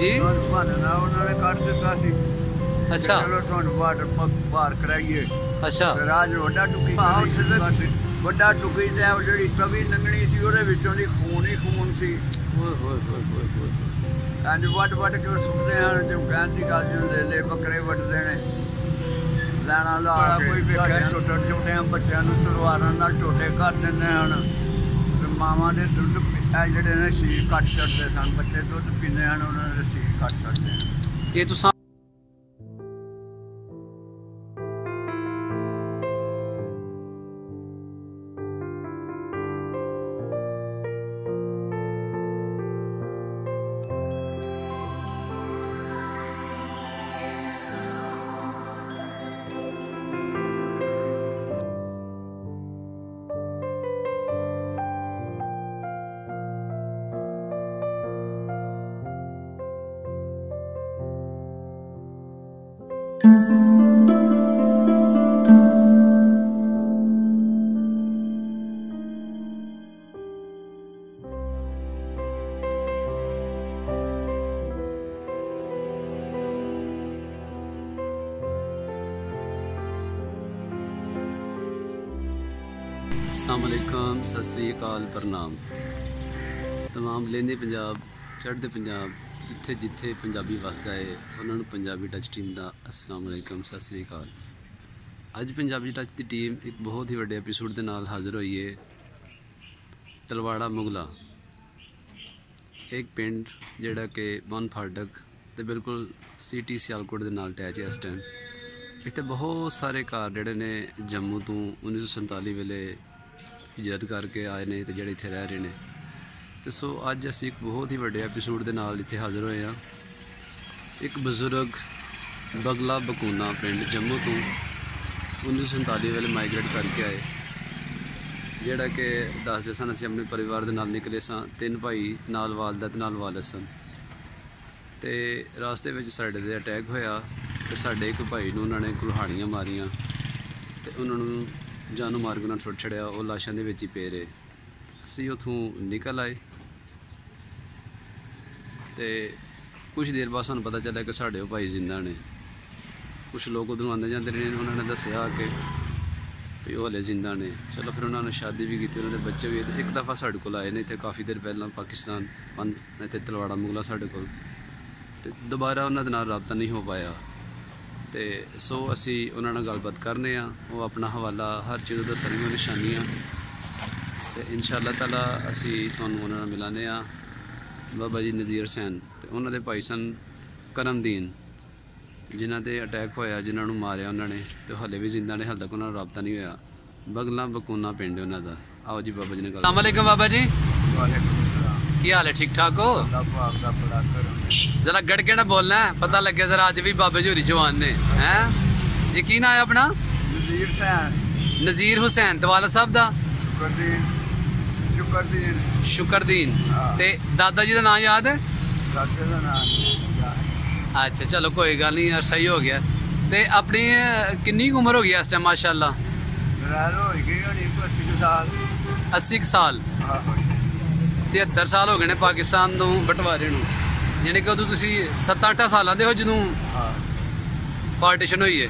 ਜੀ ਤੁਹਾਨੂੰ ਬਹਾਨਾ ਉਹਨਾਂ ਨੇ ਕੱਢ ਦਿੱਤਾ ਸੀ। ਕਿ ਅੱਛਾ। ਚਲੋ ਤੁਹਾਨੂੰ ਬਾਰਡਰ ਪ- ਪਾਰ ਕਰਾਈਏ। ਅੱਛਾ। ਤੇ ਰਾਜ ਵੱਡਾ ਟੁਕੀ ਹਾਂ ਉੱਥੇ ਤੇ ਵੱਡਾ ਟੁਕੀ ਤੇ ਉਹ ਜਿਹੜੀ ਤਵੀ ਲੰਗਣੀ ਸੀ ਉਹਦੇ ਵਿੱਚੋਂ ਦੀ ਖੂਨ ਹੀ ਖੂਨ ਸੀ। ਓਏ ਹੋਏ ਹੋਏ ਹੋਏ ਹੋਏ ਐਂਡ ਵੱਡ ਵੱਡ ਕੇ ਸੁੱਟਦੇ ਹਨ ਕਹਿਣ ਦੀ ਗੱਲ ਜਿਹਨੂੰ ਲੈ ਬੱਕਰੇ ਵੱਢਦੇ ਨੇ। ਲੈਣਾ ਲਾ ਕੋਈ ਵੇਖਿਆ ਛੋਟੇ ਛੋਟੇ ਬੱਚਿਆਂ ਨੂੰ ਤਲਵਾਰਾਂ ਨਾਲ ਝੋਟੇ ਕਰ ਦਿੰਦੇ ਹਨ। ਤੇ ਮਾਵਾਂ ਦੇ ਦੁੱਧ ਇਹ ਜਿਹੜੇ ਨੇ ਸੀ ਕੱਟ ਛੱਡਦੇ ਸਨ, ਬੱਚੇ ਦੁੱਧ ਪੀਂਦੇ ਹਨ, ਉਹਨਾਂ ਦੇ ਸੀ ਕੱਟ ਛੱਡਦੇ ਹਨ। ਇਹ ਤੁਸੀਂ ਸਤਿ ਸ੍ਰੀ ਅਕਾਲ, ਪ੍ਰਣਾਮ। ਤਮਾਮ ਲੈਂਦੇ ਪੰਜਾਬ, ਚੜ੍ਹਦੇ ਪੰਜਾਬ, ਜਿੱਥੇ ਜਿੱਥੇ ਪੰਜਾਬੀ ਵਸਦਾ ਹੈ ਉਹਨਾਂ ਨੂੰ ਪੰਜਾਬੀ ਟੱਚ ਟੀਮ ਦਾ ਅਸਲਾਮ ਅਲੈਕਮ, ਸਤਿ ਸ੍ਰੀ ਅਕਾਲ। ਅੱਜ ਪੰਜਾਬੀ ਟੱਚ ਦੀ ਟੀਮ ਇੱਕ ਬਹੁਤ ਹੀ ਵੱਡੇ ਐਪੀਸੋਡ ਦੇ ਨਾਲ ਹਾਜ਼ਰ ਹੋਈ ਹੈ ਤਲਵਾੜਾ ਮੁਗਲਾ। ਇੱਕ ਪਿੰਡ ਜਿਹੜਾ ਕਿ ਬਨ ਫਾਟਕ ਤੇ ਬਿਲਕੁਲ ਸਿਟੀ ਸਿਆਲਕੋਟ ਦੇ ਨਾਲ ਅਟੈਚ ਹੈ ਇਸ ਟਾਈਮ ਇੱਥੇ ਬਹੁਤ ਸਾਰੇ ਘਰ ਜਿਹੜੇ ਨੇ ਜੰਮੂ ਤੋਂ 1947 ਵੇਲੇ ਹਿਜਰਤ ਕਰਕੇ ਆਏ ਨੇ ਤੇ ਜਿਹੜੇ ਇੱਥੇ ਰਹਿ ਰਹੇ ਨੇ। ਤੇ ਸੋ ਅੱਜ ਅਸੀਂ ਇੱਕ ਬਹੁਤ ਹੀ ਵੱਡੇ ਐਪੀਸੋਡ ਦੇ ਨਾਲ ਇੱਥੇ ਹਾਜ਼ਰ ਹੋਏ ਹਾਂ। ਇੱਕ ਬਜ਼ੁਰਗ ਬਗਲਾ ਬਕੂਨਾ ਪਿੰਡ ਜੰਮੂ ਤੋਂ 1947 ਵੇਲੇ ਮਾਈਗ੍ਰੇਟ ਕਰਕੇ ਆਏ। ਜਿਹੜਾ ਕਿ ਦੱਸਦੇ ਸਨ, ਅਸੀਂ ਆਪਣੇ ਪਰਿਵਾਰ ਦੇ ਨਾਲ ਨਿਕਲੇ ਸਾਂ, ਤਿੰਨ ਭਾਈ, ਨਾਲ ਵਾਲਦਾ ਤੇ ਨਾਲ ਵਾਲਦ ਸਨ। ਤੇ ਰਾਸਤੇ ਵਿੱਚ ਸਾਡੇ ਤੇ ਅਟੈਕ ਹੋਇਆ ਤੇ ਸਾਡੇ ਇੱਕ ਭਾਈ ਨੂੰ ਉਹਨਾਂ ਨੇ ਕੁਲਹਾੜੀਆਂ ਮਾਰੀਆਂ ਤੇ ਉਹਨਾਂ ਨੂੰ ਜਾਨੂ ਮਾਰਗ ਨਾਲ ਛੁੱਟ ਨੂੰ ਛੜਿਆ, ਉਹ ਲਾਸ਼ਾਂ ਦੇ ਵਿੱਚ ਹੀ ਪਏ ਰਹੇ। ਅਸੀਂ ਉਥੋਂ ਨਿਕਲ ਆਏ ਤੇ ਕੁਝ ਦੇਰ ਬਾਅਦ ਸਾਨੂੰ ਪਤਾ ਚੱਲਿਆ ਕਿ ਸਾਡੇ ਉਹ ਭਾਈ ਜ਼ਿੰਦਾ ਨੇ। ਕੁਝ ਲੋਕ ਉਧਰੋਂ ਆਉਂਦੇ ਜਾਂਦੇ ਨੇ, ਉਹਨਾਂ ਨੇ ਦੱਸਿਆ ਕਿ ਵੀ ਉਹ ਹਲੇ ਜ਼ਿੰਦਾ ਨੇ। ਚਲੋ ਫਿਰ ਉਹਨਾਂ ਨੇ ਸ਼ਾਦੀ ਵੀ ਕੀਤੀ, ਉਹਨਾਂ ਦੇ ਬੱਚੇ ਵੀ ਤੇ ਇੱਕ ਦਫਾ ਸਾਡੇ ਕੋਲ ਆਏ ਨੇ ਇੱਥੇ ਕਾਫੀ ਦੇਰ ਪਹਿਲਾਂ, ਪਾਕਿਸਤਾਨ ਪਨ ਇੱਥੇ ਤਲਵਾੜਾ ਮੁਗਲਾ ਸਾਡੇ ਕੋਲ। ਤੇ ਦੁਬਾਰਾ ਉਹਨਾਂ ਦੇ ਨਾਲ ਰਾਬਤਾ ਨਹੀਂ ਹੋ ਪਾਇਆ। ਤੇ ਸੋ ਅਸੀਂ ਉਹਨਾਂ ਨਾਲ ਗੱਲਬਾਤ ਕਰਨੇ ਆ। ਉਹ ਆਪਣਾ ਹਵਾਲਾ ਹਰ ਚੀਜ਼ ਦਾ ਦੱਸਣਗੇ ਨਿਸ਼ਾਨੀਆਂ। ਤੇ ਇਨਸ਼ਾਅੱਲਾ ਤਾਲਾ ਅਸੀਂ ਤੁਹਾਨੂੰ ਉਹਨਾਂ ਨਾਲ ਮਿਲਾਨੇ ਆ। ਬਾਬਾ ਜੀ ਨਜ਼ੀਰ ਹੁਸੈਨ ਤੇ ਉਹਨਾਂ ਦੇ ਭਾਈ ਸਨ ਕਰਮਦੀਨ ਜਿਨ੍ਹਾਂ ਤੇ ਅਟੈਕ ਹੋਇਆ ਜਿਨ੍ਹਾਂ ਨੂੰ ਮਾਰਿਆ ਉਹਨਾਂ ਨੇ। ਤੇ ਹਲੇ ਵੀ ਜ਼ਿੰਦਾ ਨੇ ਹਾਲੇ ਤੱਕ ਉਹਨਾਂ ਨੂੰ ਰਾਬਤਾ ਨਹੀਂ ਹੋਇਆ। ਬਗਲਾ ਬਕੂਨਾ ਪਿੰਡ ਉਹਨਾਂ ਦਾ। ਆਓ ਜੀ ਬਾਬਾ ਜੀ ਨਾਲ ਗੱਲ ਅਸਲਾਮ ਅਲੈਕਮ ਬਾਬਾ ਜੀ। ਵਾਲੇਕੁਮ ਕੀ ਹਾਲ ਹੈ? ਠੀਕ ਠਾਕ ਹੋ? ਜਰਾ ਗੜ ਕੇ ਨਾ ਬੋਲਣਾ ਹੈ, ਪਤਾ ਲੱਗੇ ਜ਼ਰਾ ਅੱਜ ਵੀ ਬਾਬੇ ਜੀ ਹੋਰੀ ਜਵਾਨ ਨੇ ਹੈ? ਯਕੀਨ ਆਇਆ ਆਪਣਾ? ਨਜ਼ੀਰ ਸੈਨ। ਨਜ਼ੀਰ ਹੁਸੈਨ ਦਵਾਲਾ ਸਾਹਿਬ ਦਾ? ਕਰਦੀਨ ਸ਼ੁਕਰਦੀਨ। ਸ਼ੁਕਰਦੀਨ। ਹਾਂ। ਤੇ ਦਾਦਾ ਜੀ ਦਾ ਨਾਮ ਯਾਦ ਹੈ? ਦਾਦੇ ਦਾ ਨਾਮ ਅੱਛਾ ਚਲੋ ਕੋਈ ਗੱਲ ਨਹੀਂ ਯਾਰ ਸਹੀ ਹੋ ਗਿਆ। ਤੇ ਆਪਣੀ ਕਿੰਨੀ ਉਮਰ ਹੋ ਗਈ ਇਸ ਟਾਈਮ ਮਾਸ਼ਾਅੱਲਾ? ਰਹਿ ਹੋਈ ਗਈ ਹੋਣੀ ਕੋਈ ਸਾਲ। 80 ਕੁ ਸਾਲ। 73 ਸਾਲ ਹੋ ਗਏ ਨੇ ਪਾਕਿਸਤਾਨ ਨੂੰ ਬਟਵਾਰੇ ਨੂੰ। ਯਾਨੀ ਕਿ ਉਦੋਂ ਤੁਸੀਂ 7-8 ਸਾਲਾਂ ਦੇ ਹੋ ਜਦੋਂ ਹਾਂ। ਪਾਰਟੀਸ਼ਨ ਹੋਈ ਹੈ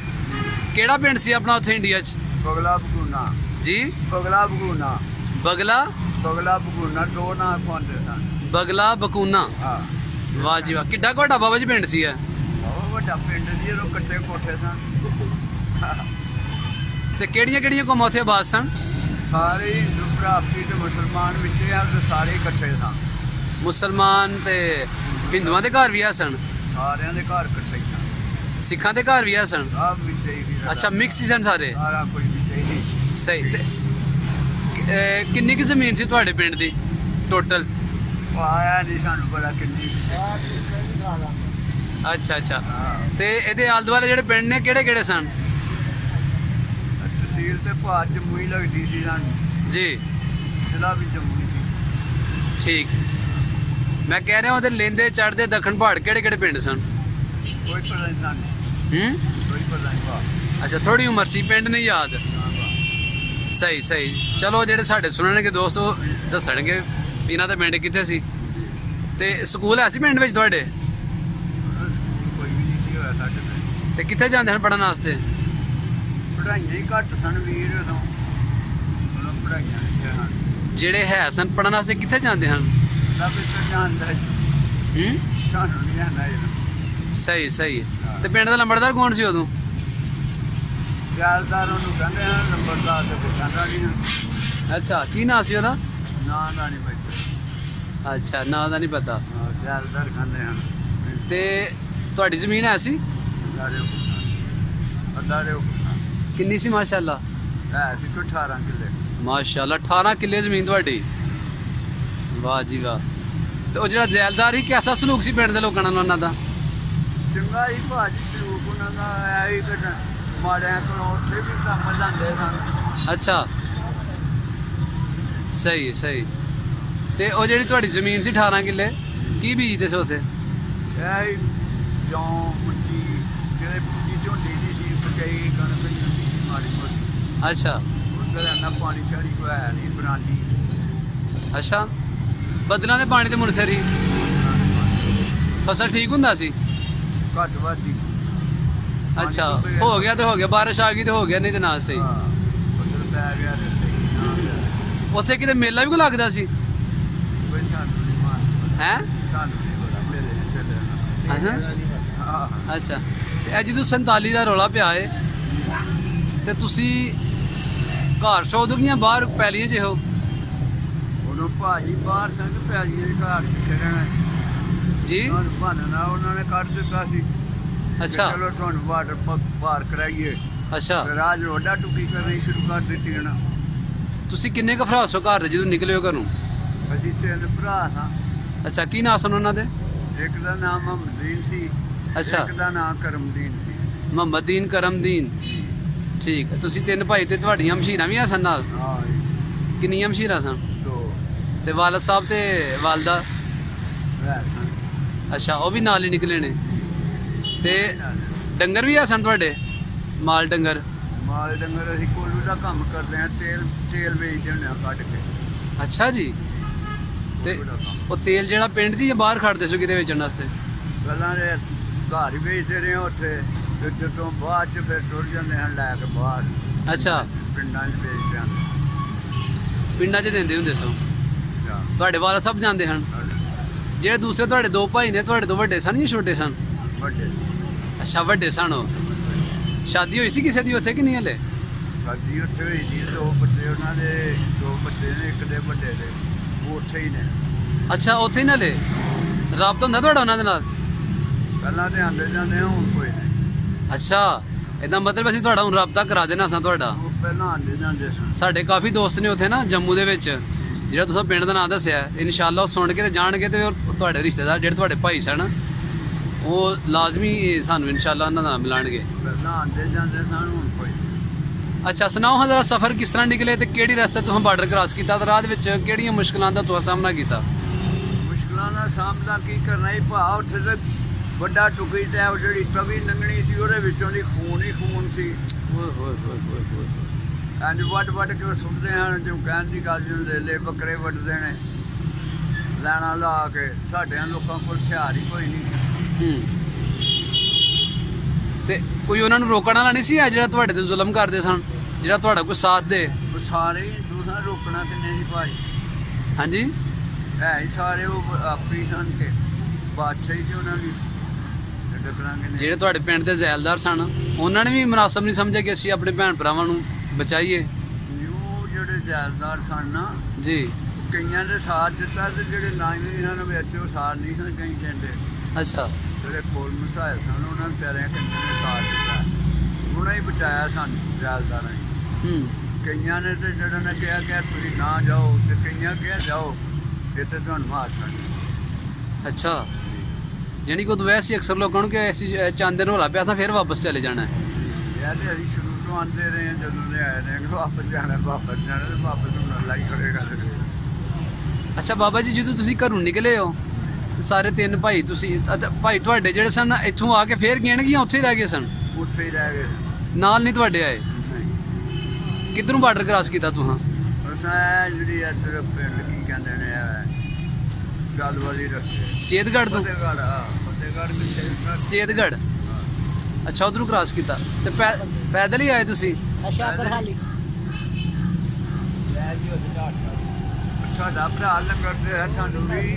ਕਿਹੜਾ ਪਿੰਡ ਸੀ ਆਪਣਾ ਉੱਥੇ ਇੰਡੀਆ 'ਚ? ਬਗਲਾ ਬਗੂਨਾ। ਜੀ? ਬਗਲਾ ਬਗੂਨਾ। ਬਗਲਾ? ਬਗਲਾ ਬਗੂਨਾ ਦੋ ਨਾਂ ਸਨ। ਬਗਲਾ ਬਕੂਨਾ। ਹਾਂ। ਵਾਹ ਜੀ ਵਾਹ। ਕਿੱਡਾ ਕੋਟਾ ਬਾਬਾ ਜੀ ਪਿੰਡ ਸੀ ਇਹ? ਬਹੁਤ ਵੱਡਾ ਪਿੰਡ ਸੀ ਜਦੋਂ ਕੱਟੇ ਕੋਠੇ ਸਨ। ਤੇ ਕਿਹੜੀਆਂ ਕਿਹੜੀਆਂ ਕੌਮਾਂ ਉੱਥੇ ਆਬਾਦ ਸਨ? ਸਾਰੇ ਹਿੰਦੂ ਭਰਾਪੀ ਤੇ ਮੁਸਲਮਾਨ ਵਿੱਚ ਆ ਤੇ ਸਾਰੇ ਇਕੱਠੇ ਸਨ। ਮੁਸਲਮਾਨ ਤੇ ਹਿੰਦੂਆਂ ਦੇ ਘਰ ਵੀ ਆ ਸਨ? ਸਾਰਿਆਂ ਦੇ ਘਰ ਇਕੱਠੇ ਹੀ ਸਨ। ਸਿੱਖਾਂ ਦੇ ਘਰ ਵੀ ਆ ਸਨ? ਸਭ ਵਿੱਚ ਹੀ ਸੀ ਅੱਛਾ ਮਿਕਸ ਹੀ ਸਨ ਸਾਰੇ? ਸਾਰਾ ਕੁਝ ਵਿੱਚ ਹੀ। ਸੀ। ਸਹੀ ਤੇ ਕਿੰਨੀ ਕੁ ਜ਼ਮੀਨ ਸੀ ਤੁਹਾਡੇ ਪਿੰਡ ਦੀ ਟੋਟਲ ਆਇਆ ਨਹੀਂ ਸਾਨੂੰ ਪਤਾ ਕਿੰਨੀ। ਅੱਛਾ ਅੱਛਾ। ਹਾਂ। ਤੇ ਇਹਦੇ ਆਲ ਦੁਆਲੇ ਜਿਹੜੇ ਪਿੰਡ ਨੇ ਕਿਹੜੇ ਕਿਹੜੇ ਸਨ? ਤਹਿਸੀਲ ਤੇ ਭਾਜ ਜੰਮੂ ਹੀ ਲੱਗਦੀ ਸੀ ਸਾਨੂੰ। ਜੀ। ਜ਼ਿਲ੍ਹਾ ਵੀ ਜੰਮੂ ਹੀ ਸੀ। ਠੀਕ। ਮੈਂ ਕਹਿ ਰਿਹਾ ਉਹਦੇ ਲੈਂਦੇ ਚੜਦੇ ਦੱਖਣ ਪਹਾੜ ਕਿਹੜੇ ਕਿਹੜੇ ਪਿੰਡ ਸਨ? ਕੋਈ ਪਤਾ ਨਹੀਂ ਸਾਨੂੰ। ਹੂੰ? ਕੋਈ ਪਤਾ ਨਹੀਂ ਵਾ ਅੱਛਾ ਥੋੜੀ ਉਮਰ ਸੀ ਪਿੰਡ ਨਹੀਂ ਯਾਦ। ਸਹੀ ਸਹੀ। ਚਲੋ ਜਿਹੜੇ ਸਾਡੇ ਸੁਣਨਗੇ ਦੋਸਤੋ ਦੱਸਣਗੇ ਇਹਨਾਂ ਦਾ ਪਿੰਡ ਕਿੱਥੇ ਸੀ। ਤੇ ਸਕੂਲ ਹੈ ਸੀ ਪਿੰਡ ਵਿੱਚ ਤੁਹਾਡੇ? ਤੇ ਕਿੱਥੇ ਜਾਂਦੇ ਹਨ ਪੜਨ ਵਾਸਤੇ? ਪੜਾਈਆਂ ਹੀ ਘੱਟ ਸਨ ਵੀਰ ਉਦੋਂ। ਉਦੋਂ ਪੜਾਈਆਂ ਨਹੀਂ ਹਨ ਜਿਹੜੇ ਹੈ ਸਨ ਪੜਨ ਵਾਸਤੇ ਕਿੱਥੇ ਜਾਂਦੇ ਹਨ? ਸਭ ਇੱਕ ਜਾਣਦਾ ਸੀ ਹੂੰ? ਸਾਨੂੰ ਨਹੀਂ ਜਾਣਦਾ ਇਹ। ਸਹੀ ਸਹੀ। ਤੇ ਪਿੰਡ ਦਾ ਲੰਬੜਦਾਰ ਕੌਣ ਸੀ ਉਦੋਂ? ਜਾਲਦਾਰ ਉਹਨੂੰ ਕਹਿੰਦੇ ਹਨ ਨੰਬਰਦਾਰ ਤੇ ਕੋਈ ਕਹਿੰਦਾ ਨਹੀਂ ਅੱਛਾ ਕੀ ਨਾਂ ਸੀ ਉਹਦਾ? ਨਾ ਨਹੀਂ ਅੱਛਾ ਨਾਂ ਦਾ ਨਹੀਂ ਪਤਾ। ਜਾਲਦਾਰ ਕਹਿੰਦੇ ਹਨ। ਤੇ ਤੁਹਾਡੀ ਜ਼ਮੀਨ ਹੈ ਸੀ? ਅਦਾਰੇ ਅਦਾਰੇ ਕਿੰਨੀ ਸੀ ਮਾਸ਼ਾਅੱਲਾ? ਹੈ ਸੀ ਕੋਈ 18 ਕਿੱਲੇ। ਮਾਸ਼ਾਅੱਲਾ 18 ਕਿੱਲੇ ਜ਼ਮੀਨ ਤੁਹਾਡੀ। ਵਾਹ ਜੀ ਵਾਹ। ਤੇ ਉਹ ਜਿਹੜਾ ਜ਼ੈਲਦਾਰ ਸੀ ਕਿਹਦਾ ਸਲੂਕ ਸੀ ਪਿੰਡ ਦੇ ਲੋਕਾਂ ਨਾਲ ਉਹਨਾਂ ਦਾ? ਚੰਗਾ ਹੀ ਭਾਜੀ ਸਰੂਪ ਉਹਨਾਂ ਦਾ ਹੀ ਕਿ ਮਾੜਿਆਂ ਕੋਲੋਂ ਉੱਥੇ ਵੀ ਕੰਮ ਜਾਂਦੇ ਸਨ। ਅੱਛਾ। ਸਹੀ ਸਹੀ। ਤੇ ਉਹ ਜਿਹੜੀ ਤੁਹਾਡੀ ਜ਼ਮੀਨ ਸੀ 18 ਕਿੱਲੇ ਕੀ ਬੀਜਦੇ ਸੀ ਉੱਥੇ? ਹੀ ਜੌਂ ਮੁੱਟੀ ਜਿਹੜੇ ਮੁੱਟੀ ਝੋਟੀ ਦੀ ਸੀ ਪਕਾਈ ਕਣਕ ਅੱਛਾ। ਇੰਨਾ ਪਾਣੀ ਛਾੜੀ ਕੋ ਹੈ ਨਹੀਂ ਬਰਾਂਡੀ। ਅੱਛਾ। ਬਦਲਾਂ ਦੇ ਪਾਣੀ ਤੇ ਮੁਨਸਰੀ ਫਸਲ ਠੀਕ ਹੁੰਦਾ ਸੀ? ਘੱਟ ਵਾਦੀ ਅੱਛਾ। ਹੋ ਗਿਆ ਤੇ ਹੋ ਗਿਆ ਬਾਰਿਸ਼ ਆ ਗਈ ਤੇ ਹੋ ਗਿਆ ਨਹੀਂ ਤੇ ਨਾ ਸਹੀ। ਉੱਥੇ ਕਿਤੇ ਮੇਲਾ ਵੀ ਕੋ ਲੱਗਦਾ ਸੀ? ਹੈ? ਅੱਛਾ। ਤੇ ਇਹ ਜਦੋਂ 47 ਦਾ ਰੌਲਾ ਪਿਆ ਏ ਤੇ ਤੁਸੀਂ ਘਰ ਸੌ ਦੁਗੀਆਂ ਬਾਹਰ ਪੈਲੀਆਂ 'ਚ ਹੋ ਉਦੋਂ ਭਾਜੀ ਬਾਹਰ ਸੰਗ ਪਿਆਜੀ ਦੇ ਘਰ ਕਿੱਥੇ ਰਹਿਣਾ ਜੀ? ਉਹਨਾਂ ਭਾਨਣਾ ਉਹਨਾਂ ਨੇ ਕੱਢ ਦਿੱਤਾ ਸੀ। ਅੱਛਾ। ਚਲੋ ਤੁਹਾਨੂੰ ਵਾਟਰ ਪਾਰ ਕਰਾਈਏ। ਅੱਛਾ। ਰਾਜ ਰੋਡਾ ਟੁਕੀ ਕਰਨੀ ਸ਼ੁਰੂ ਕਰ ਦਿੱਤੀ ਨਾ ਤੁਸੀਂ ਕਿੰਨੇ ਕੁ ਭਰਾ ਸੋ ਘਰ ਦੇ ਜਦੋਂ ਨਿਕਲੇ ਹੋ ਘਰੋਂ? ਅਸੀਂ ਤਿੰਨ ਭਰਾ ਸਾਂ। ਅੱਛਾ ਕੀ ਨਾਂ ਸਨ ਉਹਨਾਂ ਦੇ? ਇੱਕ ਦਾ ਨਾਮ ਮਹਮਦੀਨ ਸੀ। ਅੱਛਾ। ਇੱਕ ਦਾ ਨਾਮ ਕਰਮਦੀਨ ਸੀ। ਮੁਹੰਮਦੀਨ ਕਰਮਦੀਨ। ਠੀਕ ਹੈ। ਤੁਸੀਂ ਤਿੰਨ ਭਾਈ ਤੇ ਤੁਹਾਡੀਆਂ ਮਸ਼ੀਰਾਂ ਵੀ ਆ ਸਨ ਨਾਲ? ਹਾਂ ਕਿੰਨੀਆਂ ਮਸ਼ੀਰਾਂ ਸਨ? ਦੋ। ਤੇ ਵਾਲਦ ਸਾਹਿਬ ਤੇ ਵਾਲਦਾ? ਅੱਛਾ ਉਹ ਵੀ ਨਾਲ ਹੀ ਨਿਕਲੇ ਨੇ। ਤੇ ਡੰਗਰ ਵੀ ਆ ਸਨ ਤੁਹਾਡੇ? ਮਾਲ ਡੰਗਰ? ਮਾਲ ਡੰਗਰ ਅਸੀਂ ਕੋਲੂ ਦਾ ਕੰਮ ਕਰਦੇ ਆ ਤੇਲ ਤੇਲ ਵੇਚਦੇ ਹੁੰਦੇ ਆ ਕੱਢ ਕੇ। ਅੱਛਾ ਜੀ। ਤੇ ਦਾ। ਉਹ ਤੇਲ ਜਿਹੜਾ ਪਿੰਡ ਜਾਂ ਬਾਹਰ ਖੜਦੇ ਸੀ ਕਿਤੇ ਵੇਚਣ ਵਾਸਤੇ? ਪਹਿਲਾਂ ਦੇ ਘਰ ਹੀ ਵੇਚਦੇ ਰਹੇ ਉੱਥੇ। ਤੇ ਜਦੋਂ ਬਾਅਦ ਚ ਫਿਰ ਟੁਰ ਜਾਂਦੇ ਹਨ ਲੈ ਕੇ ਬਾਹਰ ਅੱਛਾ। ਪਿੰਡਾਂ 'ਚ ਵੇਚਦੇ ਹਨ ਪਿੰਡਾਂ 'ਚ ਦਿੰਦੇ ਹੁੰਦੇ ਸੋ? ਜਾਂ ਤੁਹਾਡੇ ਵਾਲਾ ਸਭ ਜਾਂਦੇ ਹਨ? ਜਿਹੜੇ ਦੂਸਰੇ ਤੁਹਾਡੇ ਦੋ ਭਾਈ ਨੇ ਤੁਹਾਡੇ ਤੋਂ ਵੱਡੇ ਸਨ ਜਾਂ ਛੋਟੇ ਸਨ? ਵੱਡੇ। ਅੱਛਾ ਵੱਡੇ ਸਨ ਉਹ। ਸ਼ਾਦੀ ਹੋਈ ਸੀ ਕਿਸੇ ਦੀ ਉੱਥੇ ਕਿ ਨਹੀਂ ਹਲੇ? ਸਾਡੀ ਉੱਥੇ ਹੋਈ ਸੀ ਦੋ ਬੱਚੇ ਉਹਨਾਂ ਦੇ ਦੋ ਬੱਚੇ ਨੇ ਇੱਕ ਦੇ ਵੱਡੇ ਦੇ ਉਹ ਉੱਥੇ ਹੀ ਨੇ। ਅੱਛਾ ਉੱਥੇ ਹੀ ਨਾਲੇ ਰਾਬਤਾ ਹੁੰਦਾ ਤੁਹਾਡਾ ਉਹਨਾਂ ਦੇ ਨਾਲ? ਪਹਿਲਾਂ ਤੇ ਆਂਦੇ ਜਾਂਦੇ ਹੁਣ ਕੋਈ ਨਹੀਂ। ਅੱਛਾ ਇਹਦਾ ਮਤਲਬ ਅਸੀਂ ਤੁਹਾਡਾ ਹੁਣ ਰਾਬਤਾ ਕਰਾ ਦੇਣਾ ਸਾਂ ਤੁਹਾਡਾ। ਉਹ ਪਹਿਲਾਂ ਆਂਦੇ ਜਾਂਦੇ ਸਨ ਸਾਡੇ ਕਾਫੀ ਦੋਸਤ ਨੇ ਉੱਥੇ ਨਾ ਜੰਮੂ ਦੇ ਵਿੱਚ। ਜਿਹੜਾ ਤੁਸੀਂ ਪਿੰਡ ਦਾ ਨਾਮ ਦੱਸਿਆ ਇਨਸ਼ਾਅੱਲਾ ਉਹ ਸੁਣ ਕੇ ਤੇ ਜਾਣਗੇ ਤੇ ਤੁਹਾਡੇ ਰਿਸ਼ਤੇਦਾਰ ਜਿਹੜੇ ਤੁਹਾਡੇ ਭਾਈ ਸਨ ਉਹ ਲਾਜ਼ਮੀ ਸਾਨੂੰ ਇਨਸ਼ਾਅੱਲਾ ਉਹਨਾਂ ਦਾ ਮਿਲਾਣਗੇ। ਪਹਿਲਾਂ ਆਂਦੇ ਜਾਂਦੇ ਸਨ ਹੁਣ ਕੋਈ ਨਹੀਂ। ਅੱਛਾ ਸੁਣਾਓ ਹਾਂ ਜਰਾ ਸਫ਼ਰ ਕਿਸ ਤਰ੍ਹਾਂ ਨਿਕਲੇ ਤੇ ਕਿਹੜੀ ਰਸਤੇ ਤੋਂ ਬਾਰਡਰ ਕ੍ਰਾਸ ਕੀਤਾ ਤੇ ਰਾਹ ਦੇ ਵਿੱਚ ਕਿਹੜੀਆਂ ਮੁਸ਼ਕਲਾਂ ਦਾ ਤੁਸੀਂ ਸਾਹਮਣਾ ਕੀਤਾ? ਮੁਸ਼ਕਲਾਂ ਦਾ ਸਾਹਮਣਾ ਕੀ ਕਰਨਾ ਹੀ ਭਾ ਉੱਥੇ ਵੱਡਾ ਟੁਕੀ ਤੇ ਉਹ ਜਿਹੜੀ ਤਵੀ ਲੰਗਣੀ ਸੀ ਉਹਦੇ ਵਿੱਚੋਂ ਦੀ ਖੂਨ ਹੀ ਖੂਨ ਸੀ। ਓਏ ਹੋਏ ਹੋਏ ਹੋਏ ਹੋਏ ਐਂਡ ਵੱਡ ਵੱਡ ਕੇ ਸੁੱਟਦੇ ਹਨ ਜੋ ਕਹਿਣ ਦੀ ਗੱਲ ਜਿਹਨੂੰ ਲੈ ਲੈ ਬੱਕਰੇ ਵੱਢਦੇ ਨੇ। ਲੈਣਾ ਲਾ ਕੇ ਸਾਡਿਆਂ ਲੋਕਾਂ ਕੋਲ ਹਥਿਆਰ ਹੀ ਕੋਈ ਨਹੀਂ। ਤੇ ਕੋਈ ਉਹਨਾਂ ਨੂੰ ਰੋਕਣ ਵਾਲਾ ਨਹੀਂ ਸੀ ਆ ਜਿਹੜਾ ਤੁਹਾਡੇ ਤੇ ਜ਼ੁਲਮ ਕਰਦੇ ਸਨ? ਜਿਹੜਾ ਤੁਹਾਡਾ ਕੋਈ ਸਾਥ ਦੇ? ਉਹ ਸਾਰੇ ਦੂਸਰਾ ਰੋਕਣਾ ਕਿੰਨੇ ਸੀ ਭਾਈ? ਹਾਂਜੀ। ਹੈ ਸਾਰੇ ਉਹ ਆਪੀ ਸਨ ਕੇ ਬਾਦਸ਼ਾਹ ਸੀ ਉਹਨਾਂ ਦੀ। ਜਿਹੜੇ ਤੁਹਾਡੇ ਪਿੰਡ ਦੇ ਜ਼ੈਲਦਾਰ ਸਨ ਉਹਨਾਂ ਨੇ ਵੀ ਮਨਾਸਬ ਨਹੀਂ ਸਮਝਿਆ ਕਿ ਅਸੀਂ ਆਪਣੇ ਭੈਣ ਭਰਾਵਾਂ ਨੂੰ ਬਚਾਈਏ? ਉਹ ਜਿਹੜੇ ਜਾਇਦਾਰ ਸਨ ਨਾ ਜੀ। ਕਈਆਂ ਦੇ ਸਾਥ ਦਿੱਤਾ ਤੇ ਜਿਹੜੇ ਨਾ ਹੀ ਹਨ ਵਿੱਚ ਉਹ ਸਾਥ ਨਹੀਂ ਸਨ ਕਈ ਕਹਿੰਦੇ। ਅੱਛਾ। ਜਿਹੜੇ ਕੋਲ ਮਸਾਇ ਸਨ ਉਹਨਾਂ ਵਿਚਾਰਿਆਂ ਕਈਆਂ ਨੇ ਸਾਥ ਦਿੱਤਾ। ਉਹਨਾਂ ਹੀ ਬਚਾਇਆ ਸਾਨੂੰ ਜਾਇਦਾਰਾਂ ਨੇ ਹੂੰ। ਕਈਆਂ ਨੇ ਤੇ ਜਿਹੜਾ ਨੇ ਕਿਹਾ ਕਿ ਤੁਸੀਂ ਨਾ ਜਾਓ ਤੇ ਕਈਆਂ ਕਿਹਾ ਜਾਓ ਇਹ ਤੇ ਤੁਹਾਨੂੰ ਮਾਰ ਛੱਡ ਅੱਛਾ। ਯਾਨੀ ਕਿ ਉਦੋਂ ਵੈਸੇ ਹੀ ਅਕਸਰ ਲੋਕਾਂ ਨੂੰ ਕਿ ਅਸੀਂ ਚਾਂਦੇ ਨੂੰ ਹੋਲਾ ਪਿਆ ਤਾਂ ਫਿਰ ਵਾਪਸ ਚਲੇ ਜਾਣਾ। ਹੈ ਤੇ ਅਸੀਂ ਸ਼ੁਰੂ ਤੋਂ ਆਂਦੇ ਰਹੇ ਹਾਂ ਜਦੋਂ ਦੇ ਆਏ ਨੇ ਕਿ ਵਾਪਸ ਜਾਣਾ ਵਾਪਸ ਜਾਣਾ ਤੇ ਵਾਪਸ ਹੁਣ ਲਾਈ ਕਰੇਗਾ ਅੱਛਾ ਬਾਬਾ ਜੀ ਜਦੋਂ ਤੁਸੀਂ ਘਰੋਂ ਨਿਕਲੇ ਹੋ ਤੇ ਸਾਰੇ ਤਿੰਨ ਭਾਈ ਤੁਸੀਂ ਅੱਛਾ ਭਾਈ ਤੁਹਾਡੇ ਜਿਹੜੇ ਸਨ ਇੱਥੋਂ ਆ ਕੇ ਫੇਰ ਕਿ ਜਾਂ ਉੱਥੇ ਹੀ ਰਹਿ ਗਏ ਸਨ? ਉੱਥੇ ਹੀ ਰਹਿ ਗਏ। ਨਾਲ ਨਹੀਂ ਤੁਹਾਡੇ ਆਏ? ਕਿੱਧਰੋਂ ਬਾਰਡਰ ਕ੍ਰਾਸ ਕੀਤਾ ਤੁਹਾਂ ਅਸਾਂ ਜਿਹੜੀ ਇੱਧਰ ਪਿੰਡ ਕੀ ਕਹਿੰਦੇ ਨੇ ਗੱਲ ਵਾਲੀ ਰਸਤੇ ਸਚੇਤਗੜ੍ਹ ਤੋਂ ਸਚੇਤਗੜ੍ਹ ਅੱਛਾ ਉਧਰੋਂ ਕ੍ਰਾਸ ਕੀਤਾ। ਤੇ ਪੈਦਲ ਹੀ ਆਏ ਤੁਸੀਂ? ਅੱਛਾ ਬਰਹਾਲੀ। ਸਾਡਾ ਭਰਾ ਲੰਗਰ ਤੇ ਹੈ ਸਾਨੂੰ ਵੀ।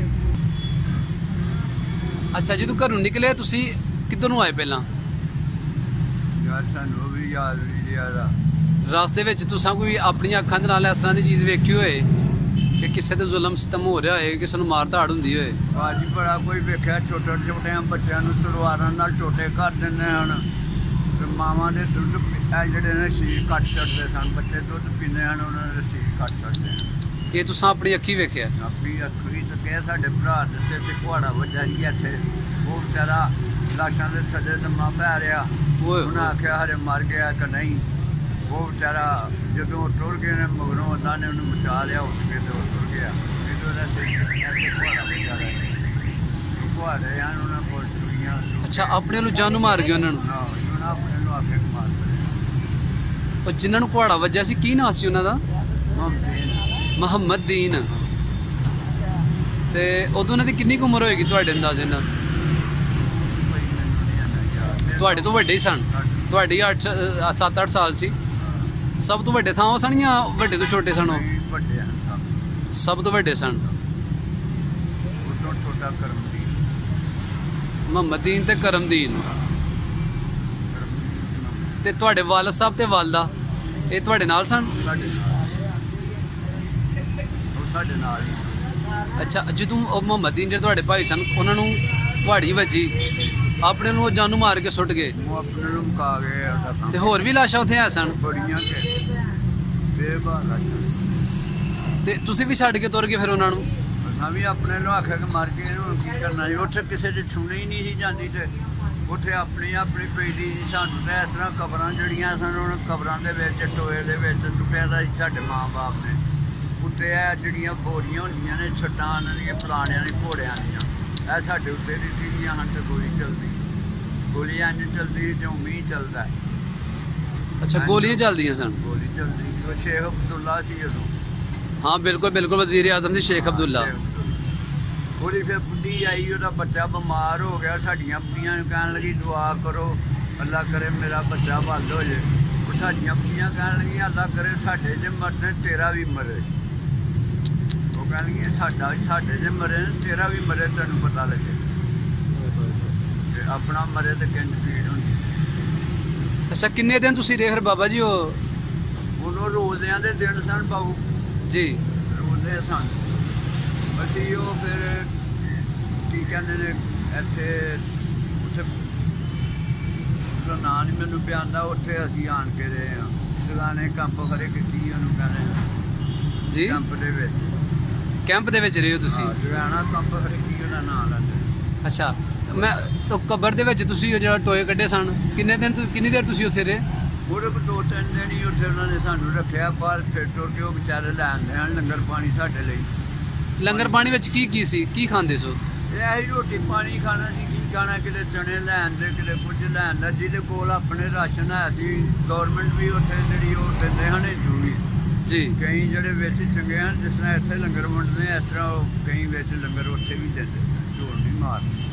ਅੱਛਾ ਜਦੋਂ ਘਰੋਂ ਨਿਕਲੇ ਤੁਸੀਂ ਕਿੱਧਰ ਨੂੰ ਆਏ ਪਹਿਲਾਂ? ਯਾਰ ਸਾਨੂੰ ਵੀ ਯਾਦ ਨਹੀਂ ਰਿਹਾ ਰਸਤੇ ਵਿੱਚ ਤੁਸੀਂ ਕੋਈ ਆਪਣੀਆਂ ਅੱਖਾਂ ਦੇ ਨਾਲ ਇਸ ਤਰ੍ਹਾਂ ਦੀ ਚੀਜ਼ ਵੇਖੀ ਹੋਏ। ਕਿ ਕਿਸੇ ਤੇ ਜ਼ੁਲਮ ਸਤਮ ਹੋ ਰਿਹਾ ਹੋਏ ਕਿਸੇ ਨੂੰ ਮਾਰ ਧਾੜ ਹੁੰਦੀ ਹੋਏ। ਬਾਜੀ ਬੜਾ ਕੋਈ ਵੇਖਿਆ ਛੋਟੇ ਛੋਟੇ ਬੱਚਿਆਂ ਨੂੰ ਤਲਵਾਰਾਂ ਨਾਲ ਛੋਟੇ ਕਰ ਦਿੰਦੇ ਹਨ। ਤੇ ਮਾਵਾਂ ਦੇ ਦੁੱਧ ਇਹ ਜਿਹੜੇ ਨੇ ਸੀਰ ਕੱਟ ਛੱਡਦੇ ਸਨ ਬੱਚੇ ਦੁੱਧ ਪੀਂਦੇ ਹਨ ਉਹਨਾਂ ਦੇ ਸੀਰ ਕੱਟ ਛੱਡਦੇ ਹਨ। ਇਹ ਤੁਸੀਂ ਆਪਣੀ ਅੱਖੀ ਵੇਖਿਆ? ਆਪੀ ਅੱਖਰੀ ਤੇ ਕਿਹਾ ਸਾਡੇ ਭਰਾ ਦੇ ਸਿਰ ਤੇ ਕੁਹਾੜਾ ਵੱਜਾ ਜੀ ਇੱਥੇ। ਉਹ ਵਿਚਾਰਾ ਲਾਸ਼ਾਂ ਦੇ ਥੱਲੇ ਦਮਾ ਪੈ ਰਿਹਾ। ਉਹਨਾਂ ਆਖਿਆ ਹਰੇ ਮਰ ਗਿਆ ਕਿ ਨਹੀਂ? ਉਹ ਵਿਚਾਰਾ ਜਦੋਂ ਟੁਰ ਗਏ ਨੇ ਮਗਰੋਂ ਅੱਲਾ ਨੇ ਉਹਨੂੰ ਬਚਾ ਲਿਆ ਉੱਠ ਕੇ ਤੇ ਉਹ ਟੁਰ ਗਿਆ। ਜਦੋਂ ਉਹਦਾ ਸਿਰ ਕੁਹਾੜਾ ਵੱਜਾ ਰਿਹਾ ਕੁਹਾੜੇ ਹਨ ਉਹਨਾਂ ਕੋਲ ਚੁੜੀਆਂ ਅੱਛਾ ਆਪਣੇ ਨੂੰ ਜਾਨੂ ਮਾਰ ਗਏ ਉਹਨਾਂ ਨੂੰ? ਉਹਨਾਂ ਆਪਣੇ ਨੂੰ ਆਖੇ ਮਾਰ ਉਹ ਜਿਨ੍ਹਾਂ ਨੂੰ ਕੁਹਾੜਾ ਵੱਜਿਆ ਸੀ ਕੀ ਨਾਂ ਸੀ ਉਹਨਾਂ ਦਾ? ਮੁਹੰਮਦ ਦੀਨ ਤੇ ਉਦੋਂ ਉਹਨਾਂ ਦੀ ਕਿੰਨੀ ਕੁ ਉਮਰ ਹੋਏਗੀ ਤੁਹਾਡੇ ਅੰਦਾਜ਼ੇ ਨਾਲ? ਤੁਹਾਡੇ ਤੋਂ ਵੱਡੇ ਹੀ ਸਨ। ਤੁਹਾਡੀ 8 7-8 ਸਾਲ ਸੀ। ਸਭ ਤੋਂ ਵੱਡੇ ਥਾਂ ਉਹ ਸਨ ਜਾਂ ਵੱਡੇ ਤੋਂ ਛੋਟੇ ਸਨ ਉਹ? ਵੱਡੇ ਹਨ ਸਭ। ਸਭ ਤੋਂ ਵੱਡੇ ਸਨ। ਉਦੋਂ ਛੋਟਾ ਕਰਮਦੀਨ। ਮੁਹੰਮਦ ਦੀਨ ਤੇ ਕਰਮਦੀਨ। ਕਰਮਦੀਨ ਤੇ ਤੁਹਾਡੇ ਵਾਲਦ ਸਾਹਿਬ ਤੇ ਵਾਲਦਾ ਇਹ ਤੁਹਾਡੇ ਨਾਲ ਸਨ? ਸਾਡੇ ਨਾਲ। ਉਹ ਸਾਡੇ ਨਾਲ ਹੀ ਅੱਛਾ ਜਦੋਂ ਉਹ ਮੁਹੰਮਦ ਦੀਨ ਜਿਹੜੇ ਤੁਹਾਡੇ ਭਾਈ ਸਨ ਉਹਨਾਂ ਨੂੰ ਕੁਹਾੜੀ ਵੱਜੀ? ਆਪਣੇ ਨੂੰ ਉਹ ਜਾਨੂ ਮਾਰ ਕੇ ਸੁੱਟ ਗਏ। ਉਹ ਆਪਣੇ ਨੂੰ ਮੁਕਾ ਗਏ ਉਹਦਾ ਕੰਮ ਤੇ। ਹੋਰ ਵੀ ਲਾਸ਼ਾਂ ਉੱਥੇ ਆ ਸਨ? ਬੜੀਆਂ ਕੇ। ਬੇਬਾਲਾ ਤੇ ਤੁਸੀਂ ਵੀ ਛੱਡ ਕੇ ਤੁਰ ਗਏ ਫਿਰ ਉਹਨਾਂ ਨੂੰ? ਅਸਾਂ ਵੀ ਆਪਣੇ ਨੂੰ ਆਖਿਆ ਕਿ ਮਰ ਗਏ ਇਹਨੂੰ ਕੀ ਕਰਨਾ ਸੀ? ਉੱਥੇ ਕਿਸੇ ਦੀ ਸੁਣੀ ਹੀ ਨਹੀਂ ਸੀ ਜਾਂਦੀ ਤੇ ਉੱਥੇ ਆਪਣੀ ਆਪਣੀ ਪੈਦੀ ਸੀ। ਸਾਨੂੰ ਤਾਂ ਇਸ ਤਰ੍ਹਾਂ ਕਬਰਾਂ ਜਿਹੜੀਆਂ ਸਨ ਉਹਨਾਂ ਕਬਰਾਂ ਦੇ ਵਿੱਚ ਟੋਏ ਦੇ ਵਿੱਚ ਸੁੱਟਿਆ ਦਾ ਸੀ ਸਾਡੇ ਮਾਂ-ਬਾਪ ਨੇ। ਉੱਤੇ ਇਹ ਜਿਹੜੀਆਂ ਬੋਰੀਆਂ ਹੁੰਦੀਆਂ ਨੇ ਛੱਟਾਂ ਇਹਨਾਂ ਦੀਆਂ ਪੁਰਾਣਿਆਂ ਦੀ ਘੋੜਿਆਂ ਦੀਆਂ ਇਹ ਸਾਡੇ ਉੱਤੇ ਦੀ ਸੀਗੀਆਂ ਹਨ ਤੇ ਗੋਲੀ ਚੱਲਦੀ ਗੋਲੀ ਇੰਜ ਚੱਲਦੀ ਜਿਉਂ ਮੀਂਹ ਚੱਲਦਾ ਹੈ। ਅੱਛਾ ਗੋਲੀਆਂ ਚੱਲਦੀਆਂ ਸਨ? ਗੋਲੀ ਚੱਲਦੀ ਸੀ। ਉਹ ਸ਼ੇਖ ਅਬਦੁੱਲਾ ਸੀ ਉਦੋਂ। ਹਾਂ ਬਿਲਕੁਲ ਬਿਲਕੁਲ ਵਜ਼ੀਰ ਆਜ਼ਮ ਜੀ ਸ਼ੇਖ ਅਬਦੁੱਲਾ। ਉਹਦੀ ਫਿਰ ਬੁੱਢੀ ਆਈ ਉਹਦਾ ਬੱਚਾ ਬਿਮਾਰ ਹੋ ਗਿਆ ਸਾਡੀਆਂ ਬੁੱਢੀਆਂ ਨੂੰ ਕਹਿਣ ਲੱਗੀ ਦੁਆ ਕਰੋ ਅੱਲਾ ਕਰੇ ਮੇਰਾ ਬੱਚਾ ਬੰਦ ਹੋ ਜੇ। ਉਹ ਸਾਡੀਆਂ ਬੁੱਢੀਆਂ ਕਹਿਣ ਲੱਗੀਆਂ ਅੱਲਾ ਕਰੇ ਸਾਡੇ ਜੇ ਮਰਨੇ ਤੇਰਾ ਵੀ ਮਰੇ। ਉਹ ਕਹਿਣ ਲੱਗੀਆਂ ਸਾਡਾ ਸਾਡੇ ਜੇ ਮਰੇ ਤੇਰਾ ਵੀ ਮਰੇ ਤੈਨੂੰ ਪਤਾ ਲੱਗੇ। ਆਪਣਾ ਮਰੇ ਤੇ ਕਿੰਜ ਪੀੜ ਹੁੰਦੀ ਅੱਛਾ ਕਿੰਨੇ ਦਿਨ ਤੁਸੀਂ ਰਹੇ ਫਿਰ ਬਾਬਾ ਜੀ ਉਹ? ਉਹਨੂੰ ਰੋਜ਼ਿਆਂ ਦੇ ਦਿਨ ਸਨ ਬਾਬੂ। ਜੀ। ਰੋਜ਼ੇ ਸਨ। ਅਸੀਂ ਉਹ ਫਿਰ ਕੀ ਕਹਿੰਦੇ ਨੇ ਇੱਥੇ ਉੱਥੇ ਉਹਦਾ ਨਾਂ ਨਹੀਂ ਮੈਨੂੰ ਪਿਆਂਦਾ ਉੱਥੇ ਅਸੀਂ ਆਣ ਕੇ ਰਹੇ ਹਾਂ। ਦੁਕਾਨੇ ਕੰਪ ਖਰੇ ਕੀਤੀ ਉਹਨੂੰ ਕਹਿੰਦੇ ਜੀ? ਕੰਪ ਦੇ ਵਿੱਚ। ਕੈਂਪ ਦੇ ਵਿੱਚ ਰਹੇ ਹੋ ਤੁਸੀਂ? ਹਾਂ ਦੁਕਾਨਾ ਕੰਪ ਖਰੇ ਕੀ ਉਹਦਾ ਨਾਂ ਲੈਂਦੇ ਅੱਛਾ। ਮੈਂ ਉਹ ਕਬਰ ਦੇ ਵਿੱਚ ਤੁਸੀਂ ਉਹ ਜਿਹੜਾ ਟੋਏ ਕੱਢੇ ਸਨ। ਕਿੰਨੇ ਦਿਨ ਤੋਂ ਕਿੰਨੀ ਦੇਰ ਤੁਸੀਂ ਉੱਥੇ ਰਹੇ? ਉਹਦੇ ਕੋਲ ਦੋ ਤਿੰਨ ਦਿਨ ਹੀ ਉੱਥੇ ਉਹਨਾਂ ਨੇ ਸਾਨੂੰ ਰੱਖਿਆ ਪਰ ਫਿਰ ਟੁਰ ਕੇ ਉਹ ਵਿਚਾਰੇ ਲੈਣ ਦੇਣ ਲੰਗਰ ਪਾਣੀ ਸਾਡੇ ਲਈ। ਲੰਗਰ ਪਾਣੀ ਵਿੱਚ ਕੀ ਕੀ ਸੀ? ਕੀ ਖਾਂਦੇ ਸੋ ਇਹ ਆਹੀ ਰੋਟੀ ਪਾਣੀ ਖਾਣਾ ਸੀ ਕੀ ਖਾਣਾ ਕਿਤੇ ਚਣੇ ਲੈਣ ਦੇ ਕਿਤੇ ਕੁਝ ਲੈਣ ਦਾ ਜਿਹਦੇ ਕੋਲ ਆਪਣੇ ਰਾਸ਼ਨ ਹੈ ਸੀ ਗਵਰਨਮੈਂਟ ਵੀ ਉੱਥੇ ਜਿਹੜੀ ਉਹ ਦਿੰਦੇ ਹਨ ਜੂਗੀ ਜੀ। ਕਈ ਜਿਹੜੇ ਵਿੱਚ ਚੰਗੇ ਹਨ ਜਿਸ ਤਰ੍ਹਾਂ ਇੱਥੇ ਲੰਗਰ ਵੰਡਦੇ ਇਸ ਤਰ੍ਹਾਂ ਉਹ ਕਈ ਵਿੱਚ ਲੰਗਰ ਉੱਥੇ ਵੀ ਦਿੰਦੇ ਝੋਲ ਨਹੀਂ ਮਾਰ ਅ-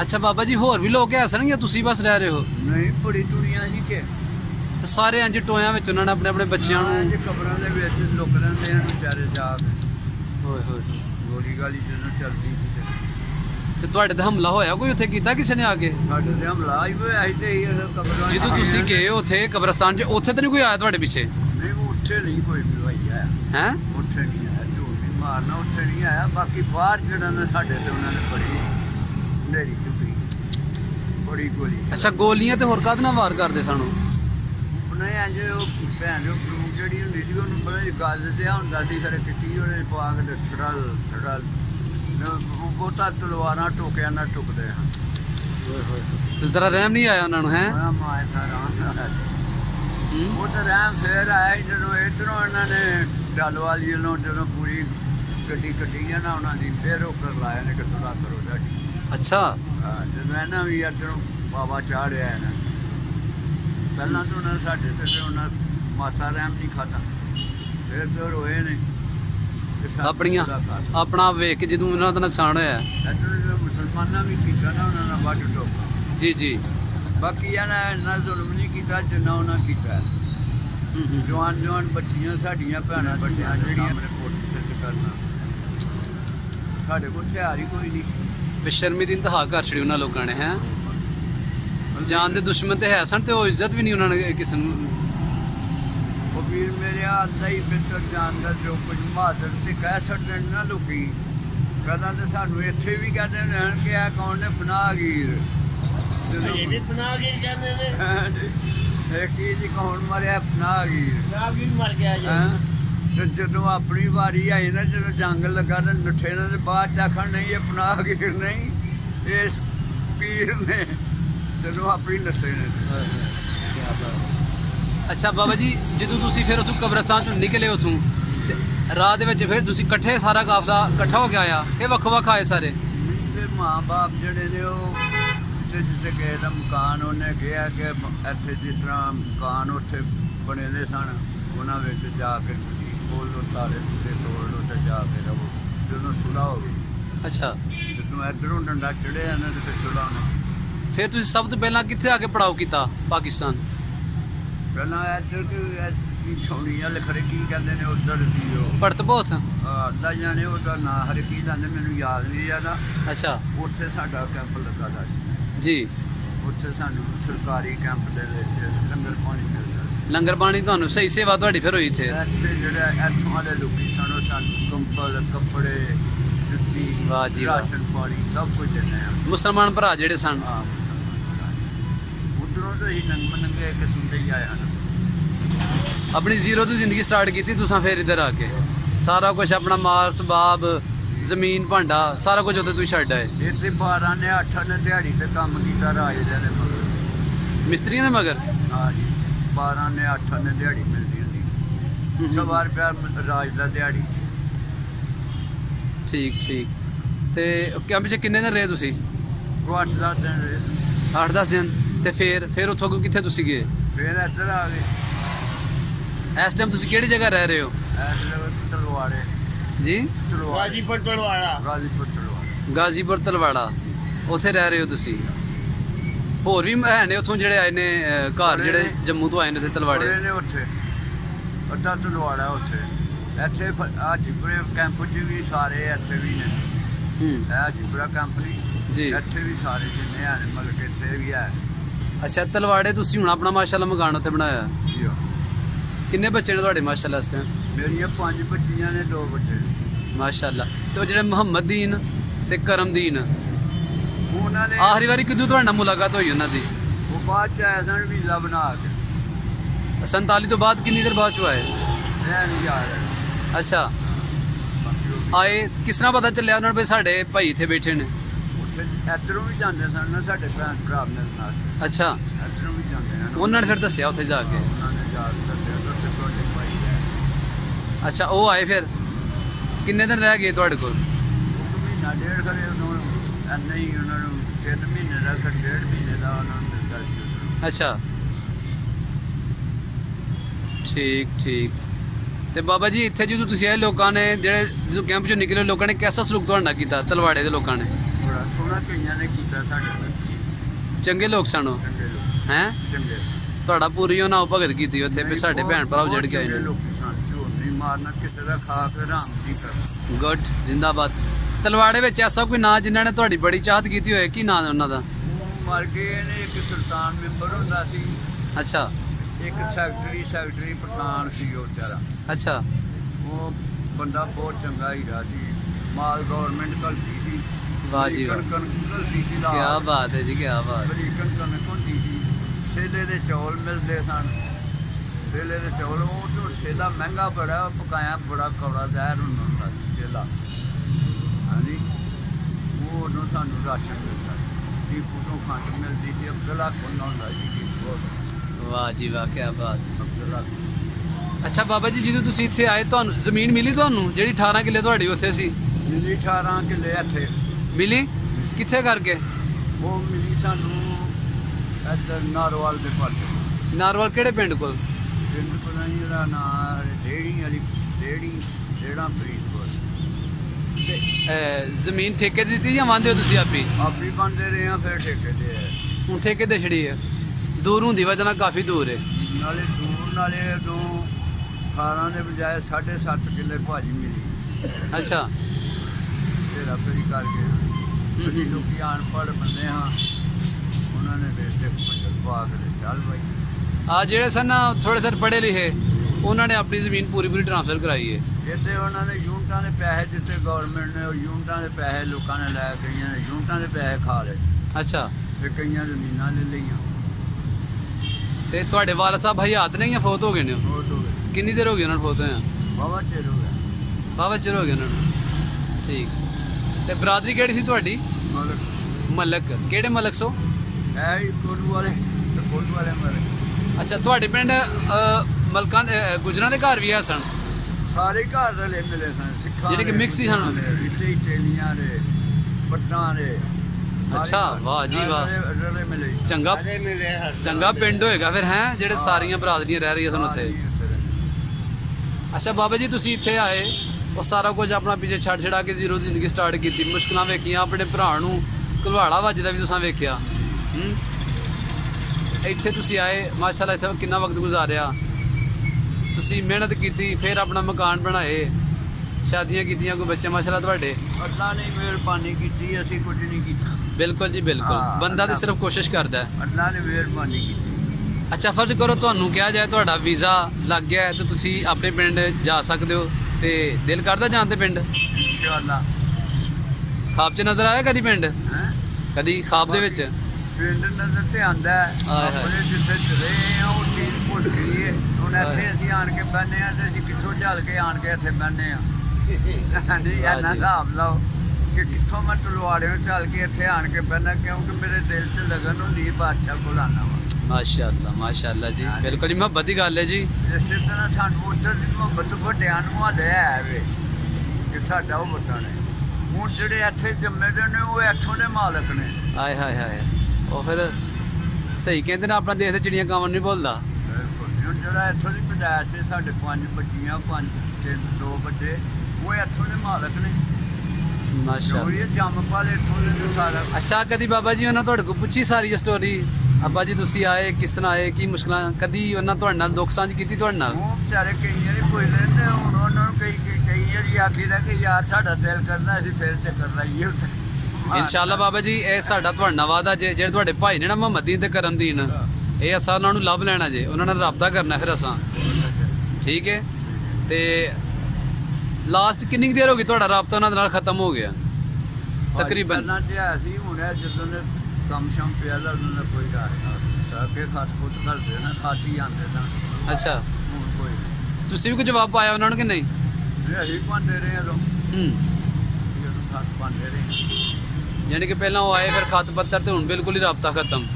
ਅੱਛਾ ਬਾਬਾ ਜੀ ਹੋਰ ਵੀ ਲੋਕ ਹੈ ਸਨ ਜਾਂ ਤੁਸੀਂ ਬਸ ਰਹਿ ਰਹੇ ਹੋ? ਨਹੀਂ ਬੜੀ ਦੁਨੀਆ ਸੀ ਕਿ। ਤੇ ਸਾਰੇ ਇੰਜ ਟੋਇਆਂ ਵਿੱਚ ਉਹਨਾਂ ਨੇ ਆਪਣੇ ਆਪਣੇ ਬੱਚਿਆਂ ਹਾਂ, ਨੂੰ ਜੇ ਕਬਰਾਂ ਦੇ ਵਿੱਚ ਲੁਕ ਰਹਿੰਦੇ ਹਨ ਵਿਚਾਰੇ ਜਾ ਕੇ ਹੋਏ ਹੋਏ। ਗੋਲੀ ਗਾਲੀ ਜਦੋਂ ਚੱਲਦੀ ਸੀ ਤੇ। ਤੁਹਾਡੇ ਤੇ ਹਮਲਾ ਹੋਇਆ ਕੋਈ ਉੱਥੇ? ਕੀਤਾ ਕਿਸੇ ਨੇ ਆ ਕੇ? ਸਾਡੇ ਤੇ ਹਮਲਾ ਹੀ ਹੋਇਆ ਤੇ ਇਹ ਕਬਰਾਂ ਜਦੋਂ ਤੁਸੀਂ ਗਏ ਉੱਥੇ ਕਬਰਸਤਾਨ 'ਚ ਉੱਥੇ ਤਾਂ ਨਹੀਂ ਕੋਈ ਆਇਆ ਤੁਹਾਡੇ ਪਿੱਛੇ? ਨਹੀਂ ਉੱਥੇ ਨਹੀਂ ਕੋਈ ਵੀ ਭਾਈ ਆਇਆ। ਹੈ? ਉੱਥੇ ਨਹੀਂ ਆਇਆ ਝੂਠ ਨਹੀਂ ਮਾਰਨਾ ਉੱਥੇ ਨਹੀਂ ਆਇਆ। ਬਾਕੀ ਬਾਹਰ ਜਿਹੜਾ ਨੇ ਸਾਡੇ ਤੇ ਉਹਨਾਂ ਨੇ ਬੜੀ ਬੜੀ ਗੋਲੀ ਅੱਛਾ ਗੋਲੀਆਂ ਤੇ ਹੋਰ ਕਾਹਦੇ ਨਾਲ ਵਾਰ ਕਰਦੇ ਸਨ? ਉਹ? ਉਹਨੇ ਅੱਜ ਉਹ ਭੈਣ ਜੋ ਪ੍ਰੂਫ ਜਿਹੜੀ ਹੁੰਦੀ ਸੀ ਉਹਨੂੰ ਪਤਾ ਨਹੀਂ ਗੱਲ ਤੇ ਹੁੰਦਾ ਸੀ ਸਾਰੇ ਕਿੱਟੀ ਉਹਨੇ ਪਾ ਕੇ ਛੜਲ ਉਹ ਬਹੁਤਾ ਤਲਵਾਰਾਂ ਟੋਕਿਆਂ ਨਾਲ ਟੁਕਦੇ ਹਨ ਤੇ ਜ਼ਰਾ ਰਹਿਮ ਨਹੀਂ ਆਇਆ ਉਹਨਾਂ ਨੂੰ ਹੈ? ਬੜਾ ਮਾਇਆ ਦਾ ਰਾਮ ਉਹ ਤਾਂ ਰਹਿਮ ਫੇਰ ਆਇਆ ਸੀ ਜਦੋਂ ਇਧਰੋਂ ਇਹਨਾਂ ਨੇ ਡੱਲ ਵਾਲੀ ਵੱਲੋਂ ਜਦੋਂ ਪੂਰੀ ਗੱਡੀ ਕੱਢੀ ਆ ਨਾ ਉਹਨਾਂ ਦੀ ਫੇਰ ਉਹ ਕਰ ਲਾਇਆ ਨੇ ਕਿ ਤੁਲਾ ਕਰੋ ਸਾਡੀ ਅੱਛਾ। ਹਾਂ ਜਦੋਂ ਇਹਨਾਂ ਵੀ ਇੱਧਰੋਂ ਬਾਬਾ ਚਾੜਿਆ ਹੈ ਨਾ ਪਹਿਲਾਂ ਤਾਂ ਉਹਨਾਂ ਸਾਡੇ ਤੇ ਤੇ ਉਹਨਾਂ ਮਾਸਾ ਰਹਿਮ ਨਹੀਂ ਖਾਦਾ ਫੇਰ ਤੇ ਰੋਏ ਨੇ ਆਪਣੀਆਂ। ਆਪਣਾ ਵੇਖ ਕੇ ਜਦੋਂ ਉਹਨਾਂ ਦਾ ਨੁਕਸਾਨ ਹੋਇਆ। ਮੁਸਲਮਾਨਾਂ ਵੀ ਕੀਤਾ ਨਾ ਉਹਨਾਂ ਨਾਲ ਵੱਢ ਟੋਕ। ਜੀ ਜੀ। ਬਾਕੀ ਇਹਨਾਂ ਇੰਨਾ ਜ਼ੁਲਮ ਨਹੀਂ ਕੀਤਾ ਜਿੰਨਾ ਉਹਨਾਂ ਕੀਤਾ ਹੂੰ। ਹੂੰ ਜਵਾਨ ਜਵਾਨ ਬੱਚੀਆਂ ਸਾਡੀਆਂ ਭੈਣਾਂ ਬੱਚੀਆਂ ਜਿਹੜੀਆਂ ਮੇਰੇ ਕੋਲ ਸਿੱਧ ਕਰਨਾ। ਸਾਡੇ ਕੋਲ ਹਥਿਆਰ ਹੀ ਕੋਈ ਨਹੀਂ। ਬੇਸ਼ਰਮੀ ਦੀ ਇੰਤਹਾ ਕਰ ਛੜੀ ਉਹਨਾਂ ਲੋਕਾਂ ਨੇ ਹੈ? ਜਾਨ ਦੇ ਦੁਸ਼ਮਣ ਤੇ ਹੈ ਸਨ ਤੇ ਉਹ ਇੱਜ਼ਤ ਵੀ ਨਹੀਂ ਉਹਨਾਂ ਨੇ ਕਿਸੇ ਨੂੰ। ਉਹ ਵੀਰ ਮੇਰੇ ਆਂਦਾ ਹੀ ਬਿੱਤਰ ਜਾਣਦਾ ਜੋ ਕੁਝ ਮਾਦਰ ਤੇ ਕਹਿ ਛੱਡਣ ਨਾ ਲੋਕੀ। ਕਹਿੰਦਾ ਤੇ ਸਾਨੂੰ ਇੱਥੇ ਵੀ ਕਹਿੰਦੇ ਨੇ ਕਿ ਆ ਕੌਣ ਨੇ? ਬਨਾਗੀਰ ਇਹ ਵੀ ਕੇ ਕਹਿੰਦੇ ਨੇ। ਇਹ ਕੀ ਜੀ ਕੌਣ ਮਰਿਆ? ਬਨਾਗੀਰ ਨਾ ਵੀ ਮਰ ਗਿਆ ਜੀ। ਹੈਂ? ਤੇ ਜਦੋਂ ਆਪਣੀ ਵਾਰੀ ਆਈ ਨਾ ਜਦੋਂ ਜੰਗ ਲੱਗਾ ਤੇ ਨੱਠੇ ਨੇ ਤੇ ਬਾਅਦ ਚ ਆਖਣ ਨਹੀਂ ਇਹ ਪਨਾਹਗੀਰ ਨਹੀਂ ਇਹ ਪੀਰ ਨੇ ਜਦੋਂ ਆਪਣੀ ਨੱਸੇ ਨੇ। ਅੱਛਾ ਬਾਬਾ ਜੀ ਜਦੋਂ ਤੁਸੀਂ ਫਿਰ ਉਸ ਕਬਰਸਤਾਨ ਚੋਂ ਨਿਕਲੇ ਉਥੋਂ ਰਾਹ ਦੇ ਵਿੱਚ ਫਿਰ ਤੁਸੀਂ ਇਕੱਠੇ ਸਾਰਾ ਕਾਫਲਾ ਇਕੱਠਾ ਹੋ ਕੇ ਆਇਆ ਇਹ ਵੱਖ ਵੱਖ ਆਏ ਸਾਰੇ? ਤੇ ਮਾਂ-ਬਾਪ ਜਿਹੜੇ ਨੇ ਉਹ ਜਿੱਥੇ ਜਿੱਥੇ ਗਏ ਦਾ ਮਕਾਨ ਉਹਨੇ ਕਿਹਾ ਕਿ ਇੱਥੇ ਜਿਸ ਤਰ੍ਹਾਂ ਮਕਾਨ ਉੱਥੇ ਬਣੇ ਦੇ ਸਨ ਉਹਨਾਂ ਵਿੱਚ ਜਾ ਕੇ ਖੋਲ ਲੋ ਤਾਰੇ ਤੇ ਤੋੜ ਲੋ ਤੇ ਜਾ ਕੇ ਰਹੋ। ਜਦੋਂ ਸੁਲਾ ਹੋ ਗਈ ਅੱਛਾ। ਜਦੋਂ ਇੱਧਰੋਂ ਡੰਡਾ ਚੜਿਆ ਨਾ ਤੇ ਫਿਰ ਸੁਲਾ ਨੇ। ਫਿਰ ਤੁਸੀਂ ਸਭ ਤੋਂ ਪਹਿਲਾਂ ਕਿੱਥੇ ਆ ਕੇ ਪੜਾਓ ਕੀਤਾ ਪਾਕਿਸਤਾਨ? ਪਹਿਲਾਂ ਇੱਧਰ ਕਿ ਛੋਣੀ ਆ ਲਖਰੇ ਕੀ ਕਹਿੰਦੇ ਨੇ ਉੱਧਰ ਸੀ ਉਹ। ਪੜਤ ਬਹੁਤ ਅੱਲਾ ਜਾਣੇ ਉਹਦਾ ਨਾਂ ਹਰ ਕੀ ਜਾਂਦੇ ਮੈਨੂੰ ਯਾਦ ਨਹੀਂ ਆਦਾ ਅੱਛਾ। ਉੱਥੇ ਸਾਡਾ ਕੈਂਪ ਲੱਗਾ ਦਾ ਸੀ। ਜੀ। ਉੱਥੇ ਸਾਨੂੰ ਸਰਕਾਰੀ ਕੈਂਪ ਦੇ ਵਿੱਚ ਲੰਗਰ ਪਾਣੀ ਮਿਲਦਾ ਸੀ। ਲੰਗਰ ਪਾਣੀ ਤੁਹਾਨੂੰ ਸਹੀ ਸੇਵਾ ਤੁਹਾਡੀ ਫਿਰ ਹੋਈ ਇੱਥੇ? ਇੱਥੇ ਜਿਹੜੇ ਇੱਥੋਂ ਵਾਲੇ ਲੋਕੀ ਸਨ ਸਾਨੂੰ ਕੰਬਲ ਕੱਪੜੇ ਜੁੱਤੀ ਵਾਹ ਜੀ ਵਾਹ। ਰਾਸ਼ਨ ਪਾਣੀ ਸਭ ਕੁਝ ਦਿੰਦੇ ਆ। ਮੁਸਲਮਾਨ ਭਰਾ ਜਿਹੜੇ ਸਨ? ਹਾਂ ਉਧਰੋਂ ਤੋਂ ਹੀ ਨੰਗ ਨੰਗੇ ਕਿਸਮ ਦੇ ਹੀ ਆਏ ਹਨ। ਆਪਣੀ ਜ਼ੀਰੋ ਤੋਂ ਜ਼ਿੰਦਗੀ ਸਟਾਰਟ ਕੀਤੀ ਤੁਸੀਂ ਫਿਰ ਇੱਧਰ ਆ ਕੇ। ਸਾਰਾ ਕੁਝ ਆਪਣਾ ਮਾਲ ਸਬਾਬ ਜ਼ਮੀਨ ਭਾਂਡਾ ਸਾਰਾ ਕੁਝ ਉੱਥੇ ਤੁਸੀਂ ਛੱਡ ਆਏ। ਇੱਥੇ 12 ਨੇ 8 ਨੇ ਦਿਹਾੜੀ ਤੇ ਕੰਮ ਕੀਤਾ ਰਾਜ ਦੇ ਮਗਰ। ਮਿਸਤਰੀਆਂ ਦੇ ਮਗਰ? ਹਾਂ ਜੀ। 12 ਨੇ 8 ਨੇ ਦਿਹਾੜੀ ਮਿਲਦੀ ਹੁੰਦੀ ਸਵਾ ਰੁਪਿਆ ਰਾਜ ਦਾ ਦਿਹਾੜੀ। ਠੀਕ ਠੀਕ। ਤੇ ਕੈਂਪ 'ਚ ਕਿੰਨੇ ਦਿਨ ਰਹੇ ਤੁਸੀਂ? ਉਹ 8 ਦਾ ਦਿਨ ਰਹੇ। 8-10 ਦਿਨ। ਤੇ ਫਿਰ ਫਿਰ ਉੱਥੋਂ ਕਿੱਥੇ ਤੁਸੀਂ ਗਏ? ਫਿਰ ਇੱਧਰ ਆ ਗਏ। ਇਸ ਟਾਈਮ ਤੁਸੀਂ ਕਿਹੜੀ ਜਗ੍ਹਾ ਰਹਿ ਰਹੇ ਹੋ? ਤਲਵਾੜੇ। ਜੀ? ਤਲਵਾੜੇ। ਗਾਜੀਪੁਰ ਟੋਲਵਾੜਾ ਗਾਜ਼ੀਪੁਰ ਤਲਵਾੜੇ। ਗਾਜ਼ੀਪੁਰ ਤਲਵਾੜਾ। ਉੱਥੇ ਰਹਿ ਰਹੇ ਹੋ ਤੁਸੀਂ? ਹੋਰ ਵੀ ਹੈ ਨੇ ਉੱਥੋਂ ਜਿਹੜੇ ਆਏ ਨੇ ਅਹ, ਘਰ ਜਿਹੜੇ ਜੰਮੂ ਤੋਂ ਆਏ ਨੇ ਉੱਥੇ ਤਲਵਾੜੇ? ਬੜੇ ਨੇ ਉੱਥੇ। ਅੱਧਾ ਤਲਵਾੜਾ ਉੱਥੇ। ਇੱਥੇ ਹਾਜੀਪੁਰੇ ਕੈਂਪ 'ਚ ਵੀ ਸਾਰੇ ਇੱਥੇ ਵੀ ਨੇ। ਹੂੰ। ਇਹ ਹਾਜੀਪੁਰਾ ਕੈਂਪ ਨਹੀਂ ਜੀ। ਇੱਥੇ ਵੀ ਸਾਰੇ ਜਿੰਨੇ ਆ ਨੇ ਮਤਲਬ ਕਿ ਇੱਥੇ ਵੀ ਹੈ। ਅੱਛਾ ਤਲਵਾੜੇ ਤੁਸੀਂ ਹੁਣ ਆਪਣਾ ਮਾਸ਼ਾਅੱਲਾ ਮਕਾਨ ਉੱਥੇ ਬਣਾਇਆ? ਜੀ ਹਾਂ। ਕਿੰਨੇ ਬੱਚੇ ਨੇ ਤੁਹਾਡੇ ਮਾਸ਼ਾਅੱਲਾ ਇਸ ਟਾਈਮ ਮੇਰੀਆਂ ਪੰਜ ਬੱਚੀਆਂ ਨੇ ਦੋ ਬੱਚੇ ਨੇ। ਮਾਸ਼ਾਅੱਲਾ ਤੇ ਉਹ ਜਿਹੜੇ ਮੁਹੰਮਦ ਦੀਨ ਤੇ ਕਰਮਦੀਨ ਉਹਨਾਂ ਨੇ ਆਖਰੀ ਵਾਰੀ ਕਦੋਂ ਤੁਹਾਡੇ ਨਾਲ ਮੁਲਾਕਾਤ ਹੋਈ ਉਹਨਾਂ ਦੀ? ਉਹ ਬਾਅਦ ਚ ਆਏ ਸਨ ਵੀਜ਼ਾ ਬਣਾ ਕੇ। 47 ਤੋਂ ਬਾਅਦ ਕਿੰਨੀ ਦੇਰ ਬਾਅਦ ਚ ਆਏ? ਇਹ ਨਹੀਂ ਰਹੇ। ਅੱਛਾ। ਆਏ ਕਿਸ ਤਰ੍ਹਾਂ ਪਤਾ ਚੱਲਿਆ ਉਹਨਾਂ ਨੂੰ ਵੀ ਸਾਡੇ ਭਾਈ ਇੱਥੇ ਬੈਠੇ ਨੇ? ਇੱਧਰੋਂ ਵੀ ਜਾਂਦੇ ਸਨ ਨਾ ਸਾਡੇ ਭੈਣ ਭਰਾ ਮੇਰੇ ਨਾਲ। ਅੱਛਾ। ਇੱਧਰੋਂ ਵੀ ਜਾਂਦੇ ਹਨ ਉਹਨਾਂ ਨੇ ਫਿਰ ਦੱਸਿਆ ਉੱਥੇ ਜਾ ਕੇ? ਉਹਨਾਂ ਨੇ ਜਾ ਕੇ ਦੱਸਿਆ ਤਾਂ ਉੱਥੇ ਤੁਹਾਡੇ ਭਾਈ ਹੈ। ਅੱਛਾ ਉਹ ਆਏ ਫਿਰ? ਕਿੰਨੇ ਦਿਨ ਰਹਿ ਗਏ ਤੁਹਾਡੇ ਕੋਲ? ਮਹੀਨਾ ਡੇਢ ਕਰੇ ਉਹਨਾਂ ਨੂੰ ਐਨਾ ਹੀ ਉਹਨਾਂ ਨੂੰ ਤਿੰਨ ਮਹੀਨੇ ਦਾ ਕਰ ਡੇਢ ਮਹੀਨੇ ਦਾ ਉਹਨਾਂ ਨੂੰ ਦਿੱਤਾ ਸੀ ਉੱਧਰੋਂ। ਅੱਛਾ। ਠੀਕ ਠੀਕ। ਤੇ ਬਾਬਾ ਜੀ ਇੱਥੇ ਜਦੋਂ ਤੁਸੀਂ ਆਏ ਲੋਕਾਂ ਨੇ ਜਿਹੜੇ ਜਦੋਂ ਕੈਂਪ ਚੋਂ ਨਿਕਲੇ ਲੋਕਾਂ ਨੇ ਕਿਹਦਾ ਸਲੂਕ ਤੁਹਾਡੇ ਨਾਲ ਕੀਤਾ ਤਲਵਾੜੇ ਦੇ ਲੋਕਾਂ ਨੇ? ਬੜਾ ਸੋਹਣਾ ਕਈਆਂ ਨੇ ਕੀਤਾ ਸਾਡੇ ਨਾਲ। ਚੰਗੇ ਲੋਕ ਸਨ ਉਹ। ਹੈ? ਚੰਗੇ ਤੁਹਾਡਾ ਪੂਰੀ ਉਹਨਾਂ ਭਗਤ ਕੀਤੀ ਉੱਥੇ ਵੀ ਸਾਡੇ ਭੈਣ ਭਰਾ ਕੇ ਆਏ ਨੇ। ਲੋਕੀ ਸਨ ਝੂਠ ਨਹੀਂ ਮਾਰਨਾ ਕਿਸੇ ਦਾ ਖਾ ਕੇ ਰਾਮ ਨਹੀਂ ਕਰਨਾ। ਗੁੱਡ ਜਿੰਦਾਬਾਦ। ਤਲਵਾੜੇ ਵਿੱਚ ਐਸਾ ਕੋਈ ਨਾਂ ਜਿਨ੍ਹਾਂ ਨੇ ਤੁਹਾਡੀ ਬੜੀ ਚਾਹਤ ਕੀਤੀ ਹੋਏ ਕੀ ਨਾਂ ਉਹਨਾਂ ਦਾ? ਮਰ ਗਏ ਨੇ ਇੱਕ ਸੁਲਤਾਨ ਮੈਂਬਰ ਹੁੰਦਾ ਸੀ। ਅੱਛਾ। ਇੱਕ ਸੈਕਟਰੀ ਸੈਕਟਰੀ ਪ੍ਰਧਾਨ ਸੀ ਉਹ ਵਿਚਾਰਾ। ਅੱਛਾ। ਉਹ ਬੰਦਾ ਬਹੁਤ ਚੰਗਾ ਹੀਰਾ ਸੀ। ਮਾਲ ਗਵਰਨਮੈਂਟ ਕਲਦੀ ਸੀ। ਵਾਹ ਜੀ ਵਾਹ। ਕੀ ਬਾਤ ਹੈ ਜੀ ਕੀ ਬਾਤ। ਅਮਰੀਕਨ ਕਣਕ ਹੁੰਦੀ ਸੀ। ਸੇਲੇ ਦੇ ਚੌਲ ਮਿਲਦੇ ਸਨ। ਸੇਲੇ ਦੇ ਚੌਲ ਉਹ ਜੋ ਸੇਲਾ ਮਹਿੰਗਾ ਬੜਾ ਪਕਾਇਆ ਬੜਾ ਕੌੜਾ ਜ਼ਹਿਰ ਹੁੰਦਾ ਸੀ ਸੇਲਾ। ਹਾਂਜੀ। ਉਹ ਉਦੋਂ ਸਾਨੂੰ ਰਾਸ਼ਨ ਮਿਲਦਾ ਜੀ ਫੁੱਟੋਂ ਖੰਡ ਮਿਲਦੀ ਸੀ ਅਬਦੁੱਲਾ ਕੋਲ ਹੁੰਦਾ ਸੀ ਜੀ ਬਹੁਤ। ਵਾਹ ਜੀ ਵਾਹ ਕੀ ਬਾਤ। ਅਬਦੁੱਲਾ ਅੱਛਾ ਬਾਬਾ ਜੀ ਜਦੋਂ ਤੁਸੀਂ ਇੱਥੇ ਆਏ ਤੁਹਾਨੂੰ ਜ਼ਮੀਨ ਮਿਲੀ ਤੁਹਾਨੂੰ? ਜਿਹੜੀ 18 ਕਿੱਲੇ ਤੁਹਾਡੀ ਉੱਥੇ ਸੀ। ਮਿਲੀ 18 ਕਿੱਲੇ ਇੱਥੇ। ਮਿਲੀ? ਕਿੱਥੇ ਕਰਕੇ ਉਹ ਮਿਲੀ ਸਾਨੂੰ ਇੱਧਰ ਨਾਰਵਾਲ ਦੇ ਪਾਸੇ। ਨਾਰਵਲ ਕਿਹੜੇ ਪਿੰਡ ਕੋਲ? ਪਿੰਡ ਪਤਾ ਨਹੀਂ ਜਿਹੜਾ ਨਾਂ ਡੇੜੀ ਵਾਲੀ ਡੇੜੀ ਜ਼ਮੀਨ ਠੇਕੇ ਦਿੱਤੀ ਜਾਂ ਵਾਂਦੇ ਹੋ ਤੁਸੀਂ ਆਪੀ ਆਪੀ ਬੰਦੇ ਰਹੇ ਆ ਫਿਰ ਠੇਕੇ ਤੇ ਹੈ। ਹੁਣ ਠੇਕੇ ਤੇ ਛੜੀ ਹੈ। ਦੂਰ ਹੁੰਦੀ ਵਜ੍ਹਾ ਨਾਲ ਕਾਫੀ ਦੂਰ ਹੈ। ਨਾਲੇ ਦੂਰ ਨਾਲੇ ਤੋਂ 18 ਦੇ ਬਜਾਏ 7.5 ਕਿੱਲੇ ਭਾਜੀ ਮਿਲੀ। ਅੱਛਾ। ਤੇਰਾ ਫੇਰੀ ਕਰਕੇ। ਲੋਕੀ ਅਨਪੜ੍ਹ ਬੰਦੇ ਹਾਂ। ਉਹਨਾਂ ਨੇ ਦੇ ਦੇ ਪਾ ਕੇ ਚੱਲ ਬਾਈ। ਆ ਜਿਹੜੇ ਸਨ ਨਾ ਥੋੜੇ ਸਿਰ ਪੜ੍ਹੇ ਲਿਖੇ ਉਹਨਾਂ ਨੇ ਆਪਣੀ ਜ਼ਮੀਨ ਪੂਰੀ ਪੂਰੀ ਟ੍ਰਾਂਸਫਰ ਕਰਾਈ ਹੈ। ਇੱਥੇ ਉਹਨਾਂ ਨੇ ਯੂਨਿਟਾਂ ਦੇ ਪੈਸੇ ਦਿੱਤੇ ਗਵਰਨਮੈਂਟ ਨੇ ਉਹ ਯੂਨਿਟਾਂ ਦੇ ਪੈਸੇ ਲੋਕਾਂ ਨੇ ਲੈ ਗਈਆਂ ਨੇ ਯੂਨਿਟਾਂ ਦੇ ਪੈਸੇ ਖਾ ਲਏ। ਅੱਛਾ। ਤੇ ਕਈਆਂ ਜ਼ਮੀਨਾਂ ਲੈ ਲਈਆਂ। ਤੇ ਤੁਹਾਡੇ ਵਾਲਦ ਸਾਹਿਬ ਹਯਾਤ ਨੇ ਜਾਂ ਫੌਤ ਹੋ ਗਏ ਨੇ ਉਹ? ਦੋ ਕਿੰਨੀ ਦੇਰ ਹੋ ਗਈ ਉਹਨਾਂ ਨੂੰ ਫੌਤ ਹੋਇਆ? ਬਾਬਾ ਚਿਰ ਹੋ ਗਿਆ। ਬਾਬਾ ਚਿਰ ਹੋ ਗਿਆ ਉਹਨਾਂ ਨੂੰ ਠੀਕ। ਤੇ ਬਰਾਦਰੀ ਕਿਹੜੀ ਸੀ ਤੁਹਾਡੀ? ਮਤਲਬ ਮਲਕ। ਕਿਹੜੇ ਮਲਕ ਸੋ? ਹੈ ਹੀ ਕੋਲੂ ਵਾਲੇ ਤੇ ਕੋਲੂ ਵਾਲੇ ਮਰ ਅੱਛਾ ਤੁਹਾਡੇ ਪਿੰਡ ਅ, ਮਲਕਾਂ ਦੇ ਅ, ਗੁਜਰਾਂ ਦੇ ਘਰ ਵੀ ਆ ਸਨ? ਸਾਰੇ ਘਰ ਰਲੇ ਮਿਲੇ ਸਨ ਸਿੱਖਾਂ ਜਿਹੜੇ ਕਿ mix ਹੀ ਹਨ। ਇੱਟੇ ਟੇਲੀਆਂ ਦੇ ਪੱਟਾਂ ਦੇ। ਅੱਛਾ, ਵਾਹ ਜੀ, ਵਾਹ। ਰਲੇ- ਰਲੇ ਮਿਲੇ ਚੰਗਾ ਚੰਗਾ ਪਿੰਡ ਹੋਏਗਾ ਫਿਰ ਹੈ? ਜਿਹੜੇ। ਸਾਰੀਆਂ ਬਰਾਦਰੀਆਂ ਰਹਿ ਰਹੀਆਂ ਸਨ ਉੱਥੇ। ਅੱਛਾ ਬਾਬਾ ਜੀ ਤੁਸੀਂ ਇੱਥੇ ਆਏ ਉਹ ਸਾਰਾ ਕੁਝ ਆਪਣਾ ਪਿੱਛੇ ਛੱਡ ਛੜਾ ਕੇ ਜ਼ੀਰੋ ਦੀ ਜ਼ਿੰਦਗੀ ਸਟਾਰਟ ਕੀਤੀ। ਮੁਸ਼ਕਲਾਂ ਵੇਖੀਆਂ ਆਪਣੇ ਭਰਾ ਨੂੰ ਕੁਲਵਾੜਾ ਵੱਜਦਾ ਵੀ ਤੁਸੀਂ ਵੇਖਿਆ। ਇੱਥੇ ਤੁਸੀਂ ਆਏ ਮਾਸ਼ਾਅੱਲਾ ਇੱਥੇ ਕਿੰਨਾ ਵਕਤ ਗੁਜ਼ਾਰਿਆ? ਤੁਸੀਂ ਮਿਹਨਤ ਕੀਤੀ ਫਿਰ ਆਪਣਾ ਮਕਾਨ ਬਣਾਏ ਸ਼ਾਦੀਆਂ ਕੀਤੀਆਂ ਕੋਈ ਬੱਚੇ ਮਾਸ਼ਾਅੱਲਾ ਤੁਹਾਡੇ? ਅੱਲਾ ਨੇ ਮਿਹਰਬਾਨੀ ਕੀਤੀ ਅਸੀਂ ਕੁਝ ਨਹੀਂ ਕੀਤਾ। ਬਿਲਕੁਲ ਜੀ ਬਿਲਕੁਲ। ਬੰਦਾ ਤੇ ਸਿਰਫ ਕੋਸ਼ਿਸ਼ ਕਰਦਾ ਹੈ। ਅੱਲਾ ਨੇ ਮਿਹਰਬਾਨੀ ਕੀਤੀ। ਅੱਛਾ ਫਰਜ਼ ਕਰੋ ਤੁਹਾਨੂੰ ਕਿਹਾ ਜਾਏ ਤੁਹਾਡਾ ਵੀਜ਼ਾ ਲੱਗ ਗਿਆ ਹੈ ਤੇ ਤੁਸੀਂ ਆਪਣੇ ਪਿੰਡ ਜਾ ਸਕਦੇ ਹੋ ਤੇ ਦਿਲ ਕਰਦਾ ਜਾਣ ਤੇ ਪਿੰਡ? ਇਨਸ਼ਾਅੱਲਾ। ਖਾਬ 'ਚ ਨਜ਼ਰ ਆਇਆ ਕਦੀ ਪਿੰਡ? ਕਦੀ ਖਾਬ ਦੇ ਵਿੱਚ? ਪਿੰਡ ਨਜ਼ਰ ਤੇ ਆਂਦਾ ਹੈ। ਆਪਣੇ ਜਿੱਥੇ ਚਲੇ ਆ ਉਹ ਚੀਜ਼ ਭੁੱਲ ਗਈ ਹੈ ਹੁਣ ਇੱਥੇ। ਅਸੀਂ ਆਣ ਕੇ ਬੈਠੇ ਆ ਤੇ ਅਸੀਂ ਕਿੱਥੋਂ ਚੱਲ ਕੇ ਆਣ ਕੇ ਇੱਥੇ ਬੈਠੇ ਆ ਵਾਹ ਇਹਨਾਂ। ਦਾ ਲਓ ਕਿ ਕਿੱਥੋਂ ਮੈਂ ਤਲਵਾੜਿਓਂ ਚੱਲ ਕੇ ਇੱਥੇ ਆਣ ਕੇ ਬੈਠਾ ਕਿਉਂਕਿ ਮੇਰੇ ਦਿਲ 'ਚ ਲਗਨ ਹੁੰਦੀ ਹੈ ਬਾਦਸ਼ਾਹ ਕੋਲ ਆਉਣਾ ਵਾ। ਮਾਸ਼ਾਅੱਲਾ ਮਾਸ਼ਾਅੱਲਾ ਜੀ। ਹਾਂ। ਬਿਲਕੁਲ ਜੀ ਮੁਹੱਬਤ ਦੀ ਗੱਲ ਹੈ ਜੀ। ਇਸੇ ਤਰ੍ਹਾਂ ਸਾਨੂੰ ਉੱਧਰ ਦੀ ਮੁਹੱਬਤ ਵੱਡਿਆਂ ਨੂੰ ਹਾਲੇ ਹੈ ਵੇ ਕਿ ਸਾਡਾ ਉਹ ਪਤਾ ਨਹੀਂ ਹੁਣ ਜਿਹੜੇ ਇੱਥੇ ਜੰਮੇ ਦੇ ਨੇ ਉਹ ਇੱਥੋਂ ਦੇ ਮਾਲਕ ਨੇ। ਆਏ ਹਾਏ ਹਾਏ। ਉਹ ਫਿਰ ਸਹੀ ਕਹਿੰਦੇ ਨੇ ਆਪਣਾ ਦੇਸ਼ ਤੇ ਚਿੜੀਆਂ ਕਾਮਨ ਨਹੀਂ ਭੁੱਲਦਾ। ਹੁਣ ਜਿਹੜਾ ਇੱਥੋਂ ਦੀ ਪੰਚਾਇਤ 'ਚ ਸਾਡੇ ਪੰਜ ਬੱਚੀਆਂ ਪੰਜ ਤੇ ਦੋ ਬੱਚੇ ਉਹ ਇੱਥੋਂ ਦੇ ਮਾਲਕ ਨੇ। ਇਹ ਇੱਥੋਂ ਦੇ ਸਾਰਾ। ਅੱਛਾ ਕਦੀ ਬਾਬਾ ਜੀ ਉਹਨਾਂ ਤੁਹਾਡੇ ਕੋਲ ਪੁੱਛੀ ਸਾਰੀ ਸਟੋਰੀ ਅੱਬਾ ਜੀ ਤੁਸੀਂ ਆਏ ਕਿਸ ਤਰ੍ਹਾਂ ਆਏ ਕੀ ਮੁਸ਼ਕਲਾਂ ਕਦੀ ਉਹਨਾਂ ਤੁਹਾਡੇ ਨਾਲ ਦੁੱਖ ਸਾਂਝ ਕੀਤੀ ਤੁਹਾਡੇ ਨਾਲ? ਉਹ ਵਿਚਾਰੇ ਕਈ ਵਾਰੀ ਪੁੱਛਦੇ ਨੇ ਹੁਣ ਉਹਨਾਂ ਨੂੰ ਕਈ ਕਈ ਵਾਰੀ ਆਖੀਦਾ ਕਿ ਯਾਰ ਸਾਡਾ ਦਿਲ ਕਰਦਾ ਅਸੀਂ ਫਿਰ ਚੱਕਰ ਲਾਈਏ ਉੱਥੇ। ਇਨਸ਼ਾਅੱਲਾ ਬਾਬਾ ਜੀ ਇਹ ਸਾਡਾ ਤੁਹਾਡਾ ਵਾਦਾ ਜੇ ਜਿਹੜੇ ਤੁਹਾਡੇ ਭਾਈ ਨੇ ਨਾ ਮੁਹੰਮਦੀਨ ਤੇ ਕਰਮਦੀਨ ਇਹ ਅਸਾਂ ਉਹਨਾਂ ਨੂੰ ਲੱਭ ਲੈਣਾ ਜੇ ਉਹਨਾਂ ਨਾਲ ਰਾਬਤਾ ਕਰਨਾ ਫਿਰ ਅਸਾਂ। ਠੀਕ ਹੈ? ਤੇ ਲਾਸਟ ਕਿੰਨੀ ਦੇਰ ਹੋ ਗਈ ਤੁਹਾਡਾ ਰਾਬਤਾ ਉਹਨਾਂ ਨਾਲ ਖਤਮ ਹੋ ਗਿਆ? ਤਕਰੀਬਨ। ਪਹਿਲਾਂ ਤੇ ਆਇਆ ਸੀ ਹੁਣ ਇਹ ਜਦੋਂ ਦੇ ਕੰਮ ਸ਼ਮ ਪਿਆ ਲਾ ਉਹਨਾਂ ਦਾ ਕੋਈ ਰਾਹ ਨਹੀਂ ਤਾਂ ਕਿ ਖਾਸ ਖੁਦ ਕਰਦੇ ਨਾ ਖਾਤੀ ਆਂਦੇ ਤਾਂ। ਅੱਛਾ। ਹੁਣ ਕੋਈ ਨਹੀਂ। ਤੁਸੀਂ ਵੀ ਕੋਈ ਜਵਾਬ ਪਾਇਆ ਉਹਨਾਂ ਨੂੰ ਕਿ ਨਹੀਂ? ਇਹ ਅਸੀਂ ਪਾਉਂਦੇ ਰਹੇ ਹਾਂ ਹੂੰ। ਜਦੋਂ ਖਾਤ ਪਾਉਂਦੇ ਰਹੇ ਯਾਨੀ ਕਿ ਪਹਿਲਾਂ ਉਹ ਆਏ ਫਿਰ ਖਤ ਪੱਤਰ ਤੇ ਹੁਣ ਬਿਲਕੁਲ ਹੀ ਰਾਬਤਾ ਖਤਮ।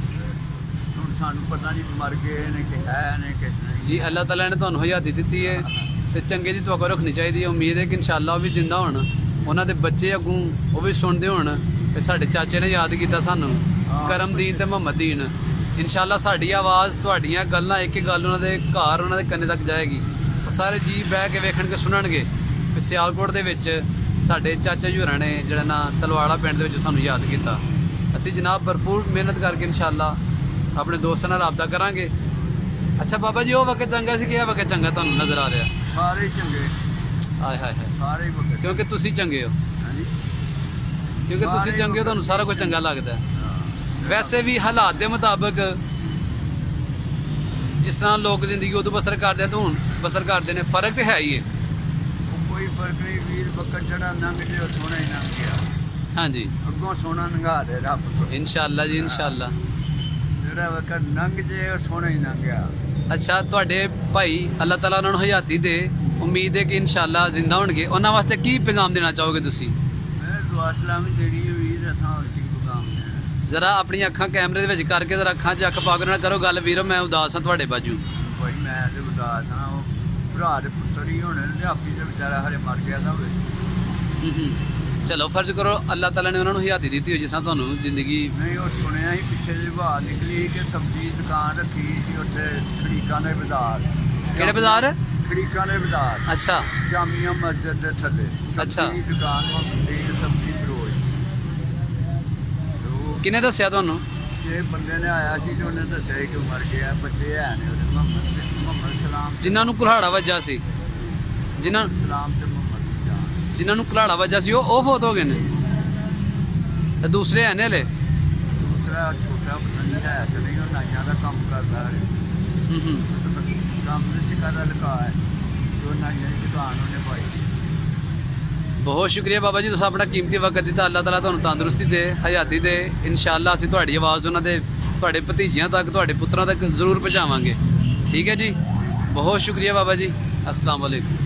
ਸਾਨੂੰ ਪਤਾ ਨਹੀਂ ਮਰ ਗਏ ਨੇ ਕਿ ਹੈ ਨੇ ਕਿ ਨਹੀਂ। ਜੀ ਅੱਲਾਹ ਤਾਲਾ ਨੇ ਤੁਹਾਨੂੰ ਹਯਾਤੀ ਦਿੱਤੀ ਹੈ ਤੇ ਚੰਗੇ ਦੀ ਤਵੱਕੋ ਰੱਖਣੀ ਚਾਹੀਦੀ ਹੈ ਉਮੀਦ ਹੈ ਕਿ ਇਨਸ਼ਾਅੱਲਾ ਉਹ ਵੀ ਜ਼ਿੰਦਾ ਹੋਣ। ਉਹਨਾਂ ਦੇ ਬੱਚੇ ਅੱਗੋਂ ਉਹ ਵੀ ਸੁਣਦੇ ਹੋਣ ਤੇ ਸਾਡੇ ਚਾਚੇ ਨੇ ਯਾਦ ਕੀਤਾ ਸਾਨੂੰ ਕਰਮਦੀਨ ਤੇ ਮੁਹੰਮਦੀਨ ਇਨਸ਼ਾਅੱਲਾ ਸਾਡੀ ਆਵਾਜ਼ ਤੁਹਾਡੀਆਂ ਗੱਲਾਂ ਇੱਕ ਇੱਕ ਗੱਲ ਉਹਨਾਂ ਦੇ ਘਰ ਉਹਨਾਂ ਦੇ ਕੰਨੇ ਤੱਕ ਜਾਏਗੀ। ਸਾਰੇ ਜੀ ਬਹਿ ਕੇ ਵੇਖਣਗੇ ਸੁਣਨਗੇ। ਕਿ ਸਿਆਲਕੋਟ ਦੇ ਵਿੱਚ ਸਾਡੇ ਚਾਚਾ ਜੀ ਹੋਰਾਂ ਨੇ ਜਿਹੜਾ ਨਾ ਤਲਵਾੜਾ ਪਿੰਡ ਦੇ ਵਿੱਚ ਸਾਨੂੰ ਯਾਦ ਕੀਤਾ। ਅਸੀਂ ਜਨਾਬ ਭਰਪੂਰ ਮਿਹਨਤ ਕਰਕੇ ਇਨਸ਼ਾਅੱਲਾ ਆਪਣੇ ਦੋਸਤਾਂ ਨਾਲ ਰਾਬਤਾ ਕਰਾਂਗੇ। ਅੱਛਾ ਬਾਬਾ ਜੀ ਉਹ ਵਕਤ ਚੰਗਾ ਸੀ ਕਿ ਇਹ ਵਕਤ ਚੰਗਾ ਤੁਹਾਨੂੰ ਨਜ਼ਰ ਆ ਰਿਹਾ? ਸਾਰੇ ਚੰਗੇ। ਆਏ ਹਾਏ ਹਾਏ। ਸਾਰੇ ਵਕਤ ਕਿਉਂਕਿ ਤੁਸੀਂ ਚੰਗੇ ਹੋ। ਹਾਂਜੀ। ਕਿਉਂਕਿ ਤੁਸੀਂ ਚੰਗੇ ਹੋ ਤੁਹਾਨੂੰ ਸਾਰਾ ਕੁਝ ਚੰਗਾ ਲੱਗਦਾ ਵੈਸੇ ਵੀ ਹਾਲਾਤ ਦੇ ਮੁਤਾਬਕ ਜਿਸ ਤਰ੍ਹਾਂ ਲੋਕ ਜ਼ਿੰਦਗੀ ਉਦੋਂ ਬਸਰ ਕਰਦੇ ਆ ਤੇ ਹੁਣ ਬਸਰ ਕਰਦੇ ਨੇ ਫ਼ਰਕ ਤੇ ਹੈ ਹੀ ਹੈ। ਕੋਈ ਫ਼ਰਕ ਨਹੀਂ ਵੀਰ ਬੱਕਰ ਜਿਹੜਾ ਲੰਘ ਜੇ ਸੋਹਣਾ ਹੀ ਲੰਘ ਗਿਆ। ਹਾਂਜੀ। ਅੱਗੋਂ ਸੋਹਣਾ ਲੰਘਾ ਦੇ ਰੱਬ ਇਨਸ਼ਾਅੱਲਾ ਜੀ ਇਨਸ਼ਾਅੱਲਾ। ਜਿਹੜਾ ਵਕਤ ਲੰਘ ਜੇ ਉਹ ਸੋਹਣਾ ਹੀ ਲੰਘਿਆ ਅੱਛਾ ਤੁਹਾਡੇ ਭਾਈ ਅੱਲਾਹ ਤਾਲਾ ਉਹਨਾਂ ਨੂੰ ਹਯਾਤੀ ਦੇ। ਉਮੀਦ ਹੈ ਕਿ ਇਨਸ਼ਾਅੱਲਾ ਜ਼ਿੰਦਾ ਹੋਣਗੇ। ਉਹਨਾਂ ਵਾਸਤੇ ਕੀ ਪੈਗਾਮ ਦੇਣਾ ਚਾਹੋਗੇ ਤੁਸੀਂ? ਮੈਂ ਦੁਆ ਸਲਾਮੀ ਜਿਹੜੀ ਵੀਰ ਅਸਾਂ ਹੋਰ ਕੀ ਕੰਮ ਦੇਣਾ। ਜ਼ਰਾ ਆਪਣੀਆਂ ਅੱਖਾਂ ਕੈਮਰੇ ਦੇ ਵਿੱਚ ਕਰਕੇ ਜ਼ਰਾ ਅੱਖਾਂ 'ਚ ਅੱਖ ਪਾ ਕੇ ਨਾਲ ਕਰੋ ਗੱਲ। ਵੀਰੋ ਮੈਂ ਉਦਾਸ ਹਾਂ ਤੁਹਾਡੇ ਬਾਜੂ। ਕੋਈ ਮੈਂ ਤੇ ਉਦਾਸ ਹਾਂ ਉਹ ਭਰਾ ਦੇ ਪੁੱਤਰ ਹੀ ਹੋਣੇ ਨੇ ਤੇ ਆਪੀ ਤੇ ਵਿਚਾਰਾ ਹਰੇ ਮਰ ਗਿਆ ਤਾਂ ਹੋਵੇ। ਹੂੰ ਹੂੰ। ਚਲੋ ਫਰਜ਼ ਕਰੋ ਅੱਲਾਹ ਤਾਲਾ ਨੇ ਉਹਨਾਂ ਨੂੰ ਹਯਾਤੀ ਦਿੱਤੀ ਹੋਈ ਜਿਸ ਤਰ੍ਹਾਂ ਤੁਹਾਨੂੰ ਜ਼ਿੰਦਗੀ ਨਹੀਂ ਉਹ ਸੁਣਿਆ ਸੀ ਪਿੱਛੇ ਜਿਹੀ ਬਾਹਰ ਨਿਕਲੀ ਕਿ ਸਬਜ਼ੀ ਦੁਕਾਨ ਰੱਖੀ ਸੀ ਉੱਥੇ ਖੜੀਕਾਂ ਦੇ ਬਾਜ਼ਾਰ। ਕਿਹੜੇ ਬਾਜ਼ਾਰ? ਖੜੀਕਾਂ ਦੇ ਬਾਜ਼ਾਰ। ਅੱਛਾ। ਜਾਮੀਆ ਮਸਜਿਦ ਦੇ ਥੱਲੇ। ਅੱਛਾ। ਸਬਜ਼ੀ ਦੁਕਾਨ ਹੁੰਦੀ ਹੈ ਸਬਜ਼ੀ ਫਰੋਜ ਕਿਹਨੇ ਦੱਸਿਆ ਤੁਹਾਨੂੰ? ਇਹ ਬੰਦੇ ਨੇ ਆਇਆ ਸੀ ਤੇ ਉਹਨੇ ਦੱਸਿਆ ਕਿ ਮਰ ਗਿਆ ਬੱਚੇ ਹੈ ਨੇ ਉਹਦੇ ਮੁਹੰਮਦ ਸਲਾਮ ਜਿਨ੍ਹਾਂ ਨੂੰ ਕੁਲਹਾੜਾ ਵੱਜਾ ਸੀ। ਜਿਨ੍ਹਾਂ ਸਲਾਮ ਤੇ ਜਿਨ੍ਹਾਂ ਨੂੰ ਕੁਲਹਾੜਾ ਵੱਜਾ ਸੀ ਉਹ ਉਹ ਫੌਤ ਹੋ ਗਏ ਨੇ। ਤੇ ਦੂਸਰੇ ਹੈ ਨੇ ਹਲੇ ਦੂਸਰਾ ਛੋਟਾ ਪਤਾ ਨਹੀਂ ਹੈ ਕਿ ਨਹੀਂ ਉਹ ਨਾਈਆਂ ਦਾ ਕੰਮ ਕਰਦਾ ਹੈ। ਹੂੰ ਹੂੰ। ਕੰਮ ਦੇ ਸਿਕਾ ਦਾ ਲਗਾ ਹੈ ਜੋ ਨਾਈਆਂ ਦੀ ਦੁਕਾਨ ਉਹਨੇ ਪਾਈ। ਬਹੁਤ ਸ਼ੁਕਰੀਆ ਬਾਬਾ ਜੀ ਤੁਸੀਂ ਆਪਣਾ ਕੀਮਤੀ ਵਕਤ ਦਿੱਤਾ। ਅੱਲਾਹ ਤਾਲਾ ਤੁਹਾਨੂੰ ਤੰਦਰੁਸਤੀ ਦੇ ਹਯਾਤੀ ਦੇ। ਇਨਸ਼ਾਅੱਲਾ ਅਸੀਂ ਤੁਹਾਡੀ ਆਵਾਜ਼ ਉਹਨਾਂ ਦੇ ਤੁਹਾਡੇ ਭਤੀਜਿਆਂ ਤੱਕ ਤੁਹਾਡੇ ਪੁੱਤਰਾਂ ਤੱਕ ਜ਼ਰੂਰ ਪਹੁੰਚਾਵਾਂਗੇ। ਠੀਕ ਹੈ ਜੀ? ਬਹੁਤ ਸ਼ੁਕਰੀਆ ਬਾਬਾ ਜੀ। ਅਸਲਾਮ ਵਾਲੇਕੁਮ